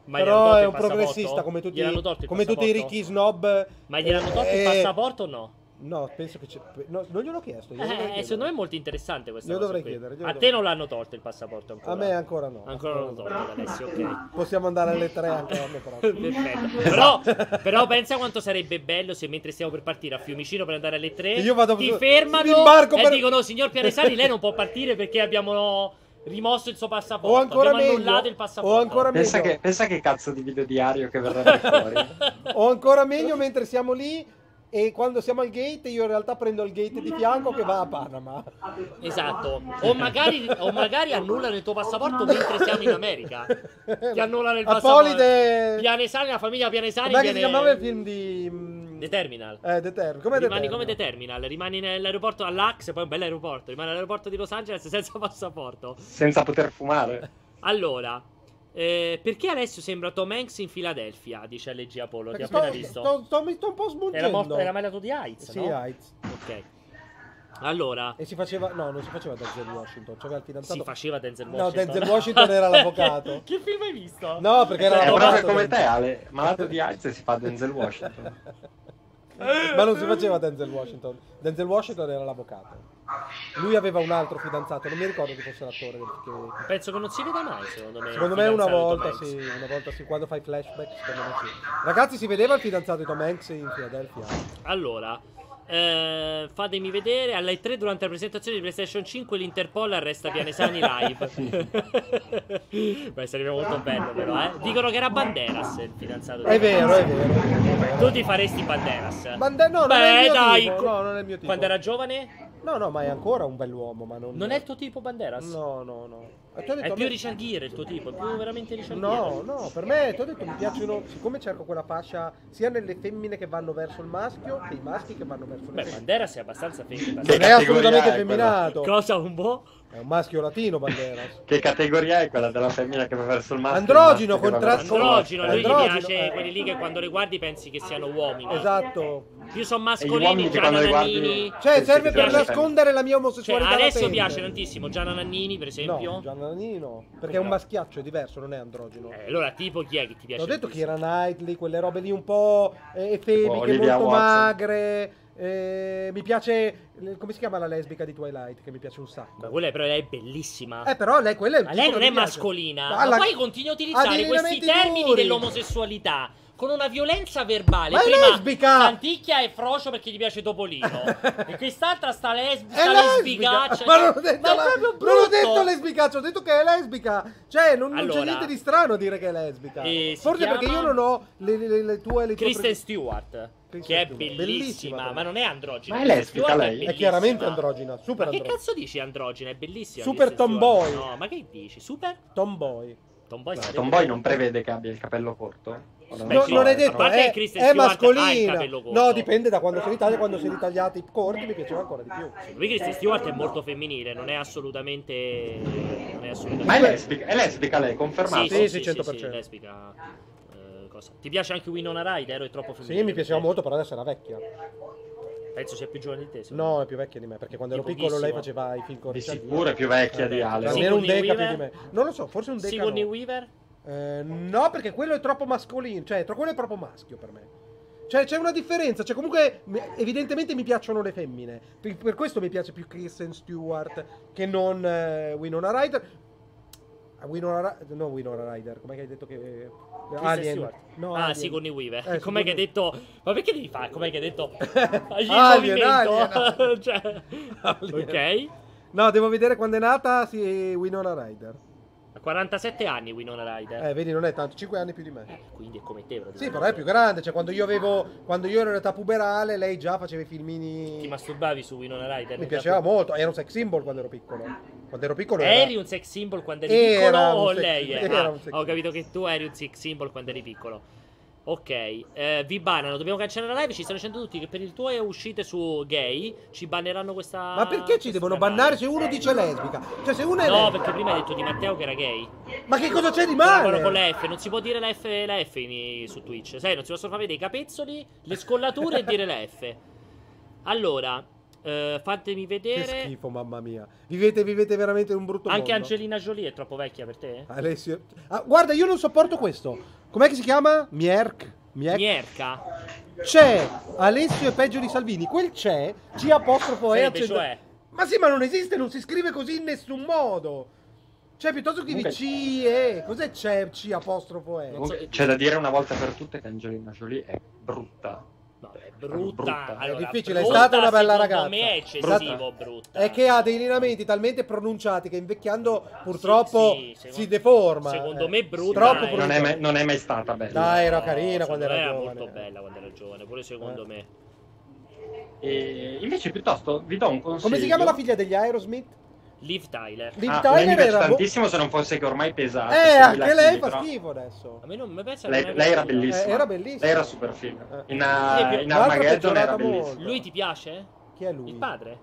Ma Però tolto è il un passaporto? progressista come tutti, Gliel'hanno il come tutti i ricchi snob. Ma gli hanno tolto il Eh, passaporto o no? No, penso che c'è. no, non gliel'ho chiesto. glielo Eh, chiedere. secondo me è molto interessante questa Glielo cosa dovrei qui. chiedere, glielo A te non l'hanno tolto il passaporto ancora? A me ancora no. Ancora non l'hanno tolto, Alessio, ok. Possiamo andare alle tre anche l'anno prossimo. Perfetto. Però, però pensa quanto sarebbe bello se mentre stiamo per partire a Fiumicino per andare alle 3 Io vado- ti mi fermano imbarco e per- dicono signor Pianesani lei non può partire perché abbiamo rimosso il suo passaporto. O ancora abbiamo meglio, annullato il passaporto. o ancora Pensa meglio. che, pensa che cazzo di video diario che verrà fuori. O ancora meglio mentre siamo lì e quando siamo al gate io in realtà prendo il gate di fianco che va a Panama. Esatto. O magari, o magari annullano il tuo passaporto mentre siamo in America. Ti annullano il passaporto. Apolide... Pianesani, la famiglia Pianesani Com'è che viene... si chiamava il film di... mm, The Terminal. Eh, The Terminal. Com'è The rimani come Terminal? The Terminal, rimani nell'aeroporto all'Ax, poi un bel aeroporto, rimani all'aeroporto di Los Angeles senza passaporto. Senza poter fumare. Allora, eh, perché Alessio sembra Tom Hanks in Filadelfia? Dice LG Apollo, ti Perché ho sto, appena visto. sto- sto- sto un po' smuggendo. Era, morto, era malato di AIDS, Sì, no? AIDS. Ok. Allora, E si faceva... No, non si faceva Denzel Washington, c'aveva il fidanzato... si faceva Denzel No, Washington. Denzel Washington era l'avvocato. che film hai visto? No, perché era È l'avvocato. proprio come te, Ale. Malato di AIDS e si fa Denzel Washington. Ma non si faceva Denzel Washington. Denzel Washington era l'avvocato. Lui aveva un altro fidanzato, non mi ricordo chi fosse l'attore. Che... Penso che non si veda mai, secondo me. Secondo me una volta sì, una volta sì, quando fai flashback, secondo me sì. Ragazzi, si vedeva il fidanzato di Tom Hanks in Philadelphia. Allora, eh, fatemi vedere. Alle 3 durante la presentazione di PlayStation 5 l'Interpol arresta Pianesani live. Beh, sarebbe molto bello però, eh. Dicono che era Banderas il fidanzato di È vero, è Hanks. vero. Tu ti faresti Banderas? Bande- no, non è il Beh, mio dai. tipo, no, non è il mio tipo. Quando era giovane? No, no, ma è ancora un bell'uomo, ma non... Non è il tuo tipo Banderas? No, no, no. E ho detto, È più me- Richard il tuo tipo, è più veramente Richard No, no, per me, ti ho detto, mi piacciono, siccome cerco quella fascia sia nelle femmine che vanno verso il maschio, che i maschi che vanno verso le Beh, femmine. Banderas è abbastanza femmina. Che Non è assolutamente femminato, Cosa un po'? è un maschio latino Banderas. Che categoria è quella della femmina che va verso il maschio? Androgino, il maschio che va contra- verso il Androgino, a lui gli Androgino, piace eh. quelli lì che quando le guardi pensi che siano uomini. Esatto. Più sono E gli uomini mascolini, che Gianna quando li guardi- Nannini. Cioè, serve per nascondere la mia Cioè, omosessualità. Alessio latente. piace tantissimo, Gianna Nannini per esempio. No, Gianna Nannini no, perché è un maschiaccio, è diverso, non è androgino. Eh, allora, tipo chi è che ti piace? Ho detto che era Knightley, quelle robe lì un po' eh, efemiche, Olivia molto Watson. magre. eh, mi piace. Come si chiama la lesbica di Twilight? Che mi piace un sacco. Ma quella è, però lei è bellissima. Eh, però lei, quella è Ma lei non è mascolina. Ma Ma, alla- poi continui a utilizzare questi termini duri. dell'omosessualità con una violenza verbale. Ma è Prima lesbica! Santicchia è frocio perché gli piace Topolino. e quest'altra sta, lesb- sta lesbica! lesbicaccia. Ma non ho detto, Ma è la- non ho detto lesbicaccia, ho detto che è lesbica. Cioè, non, non c'è Allora, niente di strano a dire che è lesbica. eh, Forse perché io non ho le, le- le tue le tue Kristen pre- Stewart. Che è bellissima, Bellissima, ma non è androgina. Ma è lesbica Stewart lei? È È chiaramente androgina, super Ma che androgina. cazzo dici androgina? È bellissima. Super tomboy. No, ma che dici? Super? Tomboy. Tomboy No, Tomboy non prevede che abbia il capello corto? Beh, No, sì, non è detto, parte è, è mascolina. No, dipende da quando si ritaglia. Quando si ritagliati corti mi piaceva ancora di più. Lui Kristen Stewart è molto femminile, non è assolutamente. Non è assolutamente. Ma è lesbica, è lesbica lei, confermato? Sì, sì, 100%. lesbica. Eh, cosa? Ti piace anche Winona Ryder è troppo femminile? Sì, mi piaceva molto, però adesso era vecchia. Penso sia più giovane di te. No, è più vecchia di me, perché quando ero piccolo lei faceva i film con Di Richard sicuro Gere. è più vecchia di Eh, Ale. Sì. Almeno un deca più di me. Non lo so, forse un deca Sigourney no. Weaver? Eh, no, perché quello è troppo mascolino, cioè quello è proprio maschio per me. Cioè c'è una differenza, cioè comunque evidentemente mi piacciono le femmine. Per, questo mi piace più Kristen Stewart che non eh, Winona Ryder. Ah, Winona Ri- no Winona Ryder, com'è che hai detto che Kristen Alien. No, ah, Alien. Sigourney Weaver. Eh, Com'è che hai detto? Ma perché devi fare? Com'è che hai detto? Alien. Alien. cioè, Alien. ok. No, devo vedere quando è nata sì, Winona Ryder. Ha 47 anni Winona Ryder. Eh, vedi, non è tanto, 5 anni più di me. Eh, quindi è come te, Sì, praticamente. però è più grande, cioè quando io avevo quando io ero in età puberale, lei già faceva i filmini Ti masturbavi su Winona Ryder? Mi piaceva molto, era un sex symbol quando ero piccolo. Quando ero piccolo era... Eri un sex symbol quando eri Era piccolo o lei è? era Ah, ho capito che tu eri un sex symbol quando eri piccolo. Ok, eh, vi bannano, dobbiamo cancellare la live, ci stanno dicendo tutti che per il tuo è uscite su gay, ci banneranno questa... Ma perché ci devono canale. bannare se uno dice lesbica? Cioè se uno è No, lesbica- perché prima hai detto di Matteo che era gay. Ma che cosa c'è di Guardalo con male? la F, non si può dire la F, la F in- su Twitch. Sai, non si possono far vedere i capezzoli, le scollature e dire la F. Allora, eh, fatemi Che vedere... schifo, mamma mia. Vivete, vivete veramente in un brutto Anche mondo. Angelina Jolie è troppo vecchia per te? Alessio... Ah, guarda, io non sopporto questo. Com'è che si chiama? Mierk. Mierk. Mierca. C'è. Alessio è peggio di Salvini. Quel c'è. C apostrofo E Sarebbe accento- cioè. Ma sì, ma non esiste, non si scrive così in nessun modo. Cioè, piuttosto Comunque- C E. Cos'è c'è C apostrofo E? C'è da dire una volta per tutte che Angelina Jolie è brutta. No, è brutta. Brutta. Allora, È difficile, è brutta, stata una bella secondo ragazza. me è eccessivo brutta. È che ha dei lineamenti talmente pronunciati che invecchiando purtroppo sì, secondo- si deforma. secondo Eh, me brutta Troppo è- Non è, mai, non è mai stata bella. Dai, era No, carina secondo quando era me giovane. molto bella quando era giovane, pure secondo Eh. me. E invece piuttosto vi do un consiglio. Come si chiama la figlia degli Aerosmith? Liv Tyler. Liv Ah, Tyler piace era tantissimo se non fosse che ormai pesa. Eh, 6.000 anche lei fa schifo adesso. A me non mi pensa Lei, lei era bellissima. Eh, era bellissima. Lei era super figa. Eh. In, Sì, uh, in Armageddon era bellissima. molto. Lui ti piace? Chi è lui? Il padre?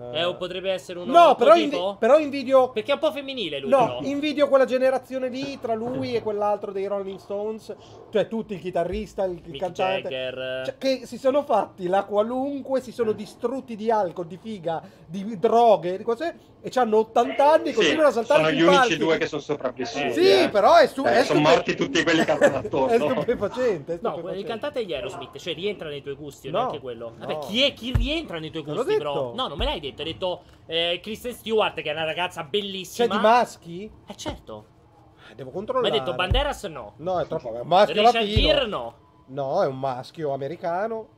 Eh, Eh, o potrebbe essere uno No, un però, invi- però invidio Perché è un po' femminile lui No, però. invidio quella generazione lì tra lui e quell'altro dei Rolling Stones, cioè tutti il chitarrista, il, il cantante, Jagger. cioè, che si sono fatti la qualunque, si sono distrutti di alcol, di figa, di droghe, di cose e hanno 80 anni e Sì, continuano a saltare sono gli unici palchi. due che sono sopravvissuti. Sì, eh. però è, stu- Eh, è sono stupe- morti tutti quelli che hanno È attorno. stupefacente, è No, stupefacente. il cantante degli Aerosmith, cioè rientra nei tuoi gusti, o No, neanche quello. Vabbè, no. chi, è, chi rientra nei tuoi gusti, detto. No, non me l'hai detto, hai detto eh, Kristen Stewart, che è una ragazza C'è bellissima. di maschi? Eh certo. Eh, Devo Ma controllare. hai detto Banderas no. No, è troppo, è un maschio Richard latino. Gere no. No, è un maschio americano.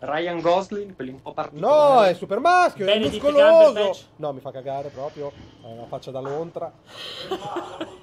Ryan Gosling, quelli un po' No, particolari. è super maschio, è Benedict muscoloso. Cumberbatch. No, mi fa cagare proprio. Ha una faccia da lontra.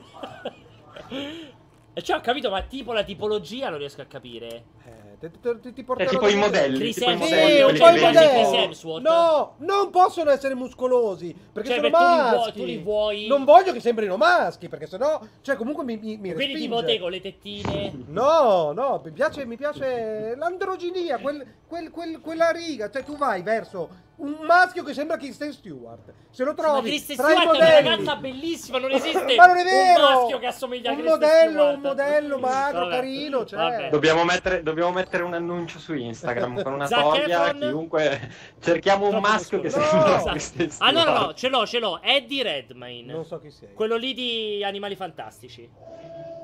E cioè, ho capito, ma tipo la tipologia non riesco a capire. Eh, Ti, ti, ti È porterò tipo i modelli, tipo i modelli, Sì, un po' i modelli. No, non possono essere muscolosi perché Cioè, sono beh, tu li vuoi- maschi. tu li vuoi- Non voglio che sembrino maschi perché sennò, cioè comunque mi, mi, mi Quindi tipo te con le tettine. No, no, mi piace, mi piace l'androginia, quel- quel- quel- quella riga. Cioè, tu vai verso un maschio che sembra Kristen Stewart. Se lo Ma trovi Kristen tra i Stewart è una ragazza bellissima, non esiste Ma non è vero! un maschio che assomiglia a un Kristen modello, Stewart. un modello magro, Vabbè. carino, cioè. Dobbiamo mettere, dobbiamo mettere un annuncio su Instagram con una storia. Chiunque cerchiamo un Troppo maschio che. No! sembra Esatto. Kristen Ah no no no, Stewart. ce l'ho, ce l'ho. Eddie Redmayne. Non so chi sei. Quello lì di Animali Fantastici.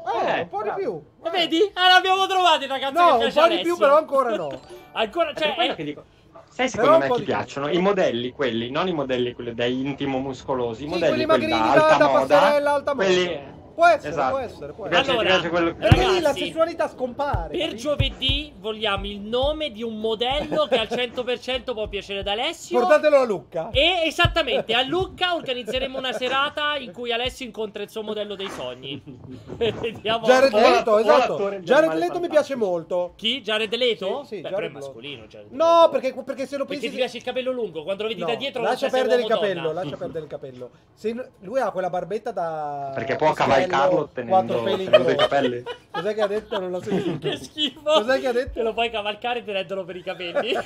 Ah, Eh, un po' di più. Lo vedi? Ah, l'abbiamo trovati ragazzi. No, un po' di più, però ancora no. Ancora, Per cioè, quello è- che dico. Sai secondo me più. piacciono? I modelli, quelli, non i modelli quelli da intimo muscolosi, i Sì, modelli quelli quelli da alta da moda. alta moda. quelli... Può essere, Esatto. può essere, può Mi essere. Allora, mi piace quello... Perché lì la Ragazzi, sessualità scompare. Per capito? giovedì vogliamo il nome di un modello che al 100% può piacere ad Alessio. Portatelo a Lucca. E esattamente a Lucca organizzeremo una serata in cui Alessio incontra il suo modello dei sogni. Vediamo Jared po'. Leto, esatto. Jared Leto mi Fantastici. piace molto. Chi? Jared Leto? Sì, sì, Beh, Jared però è mascolino. Jared No, perché, perché se lo Perché pensi... ti piace il capello lungo, quando lo vedi No, da dietro lo lascia perdere il capello, lascia perdere il capello. Se lui ha quella barbetta da Perché può pistello, quattro tenendo, tenendo i capelli. Cos'è che ha detto? Non l'ho sentito. Che schifo. Cos'è che ha detto? Te lo puoi cavalcare tenendolo per i capelli.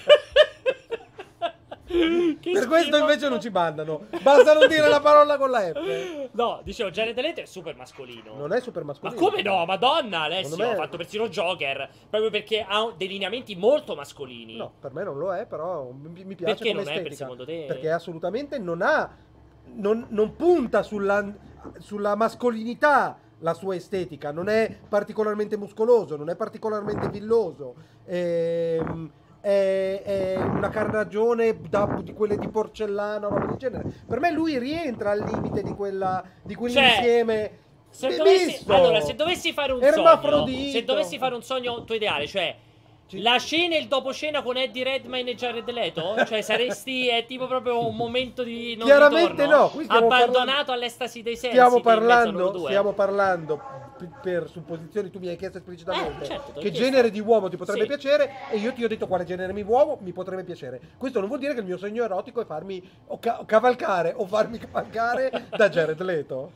Che Per questo invece non ci mandano. Basta non dire la parola con la F. No, dicevo, Jared Leto è super mascolino. Non è super Ma mascolino. come no? Madonna, Alessio, me- ha fatto persino Joker. Proprio perché ha dei lineamenti molto mascolini. No, per me non lo è, però mi, piace Perché come non è per secondo te? Perché assolutamente non ha non, non punta sulla, sulla mascolinità la sua estetica, non è particolarmente muscoloso, non è particolarmente villoso. Ehm, è, è una carnagione da- di quelle di porcellana, roba del genere. Per me lui rientra al limite di quella di quell'insieme Se mi- dovessi, allora, se dovessi fare un sogno, se dovessi fare un sogno tuo ideale, cioè Ci- la scena e il dopo scena con Eddie Redmayne e Jared Leto, cioè saresti è tipo proprio un momento di non Chiaramente ritorno, no, abbandonato parlando- all'estasi dei sensi. Stiamo parlando, stiamo parlando per supposizioni, tu mi hai chiesto esplicitamente Eh, certo, che chiesto. genere di uomo ti potrebbe Sì. piacere e io ti ho detto quale genere mi uomo mi potrebbe piacere. Questo non vuol dire che il mio sogno erotico è farmi o ca- cavalcare o farmi cavalcare da Jared Leto.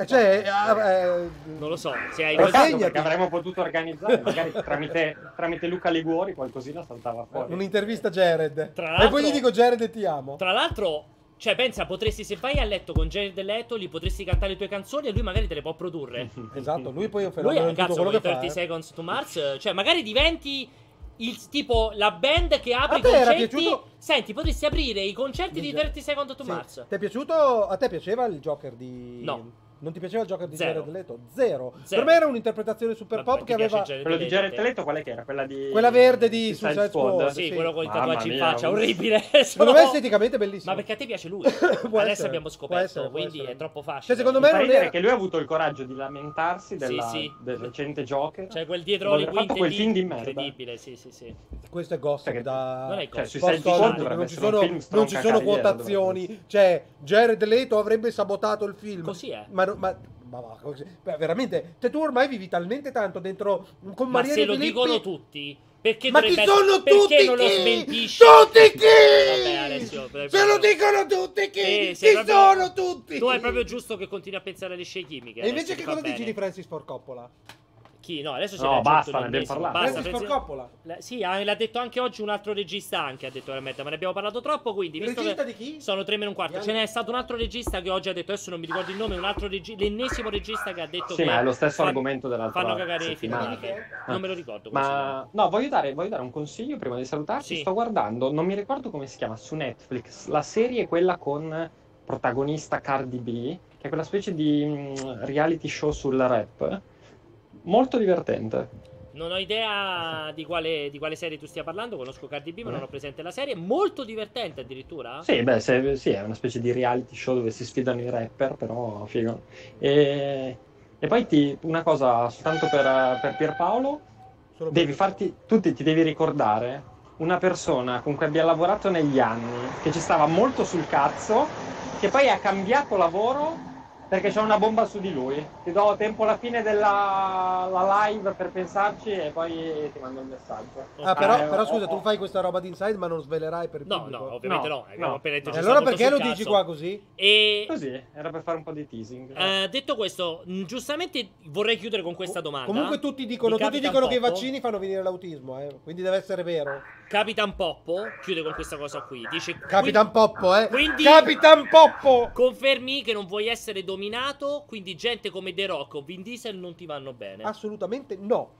E cioè, eh, eh, Non lo so, se hai. Peccato perché avremmo potuto organizzare, magari tramite, tramite Luca Liguori qualcosina saltava fuori. un'intervista a Jared. Tra E l'altro- poi gli dico Jared e ti amo. Tra l'altro, cioè pensa, potresti se vai a letto con Jared Leto, gli potresti cantare le tue canzoni e lui magari te le può produrre. Esatto, lui poi è un Lui fenomeno tutto cazzo quello con che fa. 30 eh. Seconds to Mars, eh, cioè magari diventi il tipo la band che apre i concerti. piaciuto? Senti, potresti aprire i concerti di Di- 30 Seconds to Sì. Mars. Ti è piaciuto? A te piaceva il Joker di. No. Non ti piaceva il Joker di Zero. Jared Leto? Zero. Zero. Per me era un'interpretazione super Vabbè, pop che aveva. Jared Quello di Jared? Leto qual è che era? Quella di... Quella verde di Suicide Suicide Squad. Sì, Sì. quello con i tatuaggi in faccia, un- orribile. Secondo me esteticamente è bellissimo. Ma perché a te piace lui? Adesso essere, abbiamo scoperto, essere, quindi è troppo facile. Cioè, secondo me non era- che lui ha avuto il coraggio di lamentarsi della- sì. del recente Joker. Cioè quel dietro fatto quinte quel film di merda. incredibile, sì, sì, sì. Questo è gossip da. Non è Cioè, gossip. Squad non ci sono, quotazioni. Cioè, Jared Leto avrebbe sabotato il film. Così è. Ma, no- ma, ma così- beh, veramente. Cioè, tu ormai vivi talmente tanto dentro. Con Ma se lo Filippi- dicono tutti, perché Ma chi sono perché tutti non lo chi? smentisci? Tutti chi? Vabbè, Alessio, Se lo dicono tutti chi? Sì, chi proprio- sono tutti? Tu è proprio giusto che continui a pensare alle scie chimiche. E invece Alessio, che cosa dici bene. di Francis Ford Coppola? Chi? No, adesso si No, basta, ne abbiamo parlato. Basta, Francis Coppola. La- Sì, ah, l'ha detto anche oggi un altro regista anche, ha detto veramente, ma ne abbiamo parlato troppo, quindi Il visto regista che di chi? sono tre meno un quarto, ce n'è stato un altro regista che oggi ha detto, adesso non mi ricordo il nome, un altro regista, l'ennesimo regista che ha detto Sì, che ma è lo stesso fan- argomento dell'altra fanno cagare i settimana. filmati. Non me lo ricordo. Ma no, voglio dare, voglio dare un consiglio prima di salutarci. Sì. Sto guardando, non mi ricordo come si chiama, su Netflix, la serie è quella con protagonista Cardi B, che è quella specie di mm, reality show sul rap. Molto divertente. Non ho idea di quale, di quale serie tu stia parlando, conosco Cardi B, ma non ho presente la serie, molto divertente addirittura. Sì, beh, se- sì, è una specie di reality show dove si sfidano i rapper, però figo. E, e poi ti- una cosa soltanto per, per Pierpaolo, Solo devi per- farti, tu ti, ti devi ricordare una persona con cui abbia lavorato negli anni, che ci stava molto sul cazzo, che poi ha cambiato lavoro Perché c'è una bomba su di lui. Ti do tempo alla fine della la live per pensarci e poi ti mando il messaggio. Ah, però, Eh, però ho- scusa, ho- tu fai questa roba di inside, ma non svelerai per il No, pubblico. no, ovviamente no. No, abbiamo no. appena detto ci allora perché lo dici qua così? E Così, era per fare un po' di teasing. eh, detto questo, mh, giustamente vorrei chiudere con questa domanda. Comunque tutti dicono, Di tutti dicono che i vaccini fanno venire l'autismo, eh. quindi deve essere vero. Capitan Poppo chiude con questa cosa qui. Dice Capitan Poppo, eh. quindi- Capitan Poppo! Confermi che non vuoi essere dominato, quindi gente come The Rock o Vin Diesel non ti vanno bene. Assolutamente no.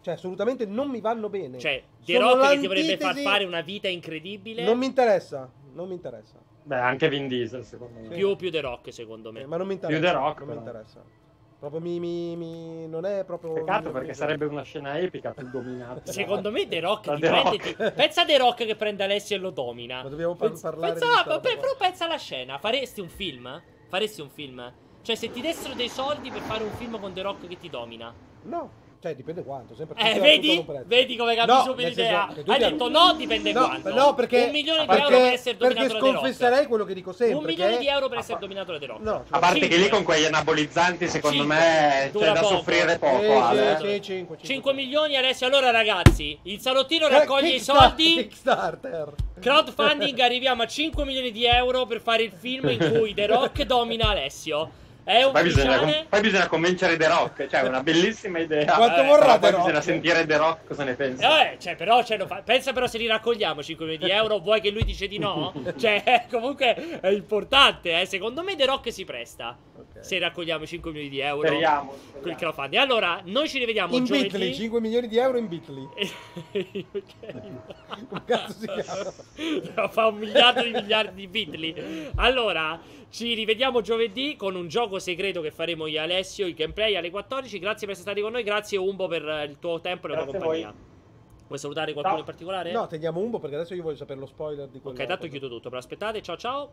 Cioè, assolutamente non mi vanno bene. Cioè, The Sono Rock che ti dovrebbe far fare una vita incredibile. Non mi interessa, non mi interessa. Beh, anche Vin Diesel, secondo me. Più, più The Rock, secondo me. Eh, ma non mi interessa. Più The Rock, non mi però. interessa. Proprio mi, mi- mi- non è proprio Peccato mi- perché mi- sarebbe una scena epica più dominata. Secondo me The Rock The. Rock. Pensa a The Rock che prende Alessio e lo domina. Ma dobbiamo par- Pensa- parlare pensa- di roba però pensa alla scena. Faresti un film? Faresti un film? Cioè, se ti dessero dei soldi per fare un film con The Rock che ti domina. No, cioè dipende quanto, sempre Eh, vedi? Vedi come capi No, l'idea? Hai ti- detto no, dipende No, quanto. no, perché Un milione di perché, euro per essere perché dominato da The Rock. sconfesserei quello che dico sempre Un milione che di euro per essere dominato da The Rock. No, cioè- A parte che lì con quegli anabolizzanti, secondo Cinque. me, Dura c'è da poco. soffrire poco, Ale. sì, sì, cinque, 5 milioni Alessio. Allora, ragazzi, il salottino Eh, raccoglie i soldi. Kickstarter. Crowdfunding, arriviamo a 5 milioni di euro per fare il film in cui The Rock domina Alessio. È Poi bisogna, poi bisogna convincere The Rock, cioè è una bellissima idea. Quanto Eh, vorrà poi Rock? bisogna sentire The Rock cosa ne pensa. Eh, cioè, però, cioè, lo fa- pensa però se li raccogliamo 5 milioni di euro, vuoi che lui dice di no? Cioè, comunque è importante, eh. Secondo me The Rock si presta. Se raccogliamo 5 milioni di euro. Speriamo. Con il speriamo. crowdfunding. Allora, noi ci rivediamo In giovedì. Bitly, 5 milioni di euro in Bitly. Cazzo si chiama? Fa un miliardo di miliardi di bitli. Allora, ci rivediamo giovedì con un gioco segreto che faremo io e Alessio, il gameplay alle 14. Grazie per essere stati con noi, grazie Umbo per eh, il tuo tempo e la tua compagnia. Vuoi salutare qualcuno Ciao. in particolare? No, teniamo Umbo perché adesso io voglio sapere lo spoiler di quello. Ok, tanto chiudo tutto, però aspettate, ciao ciao.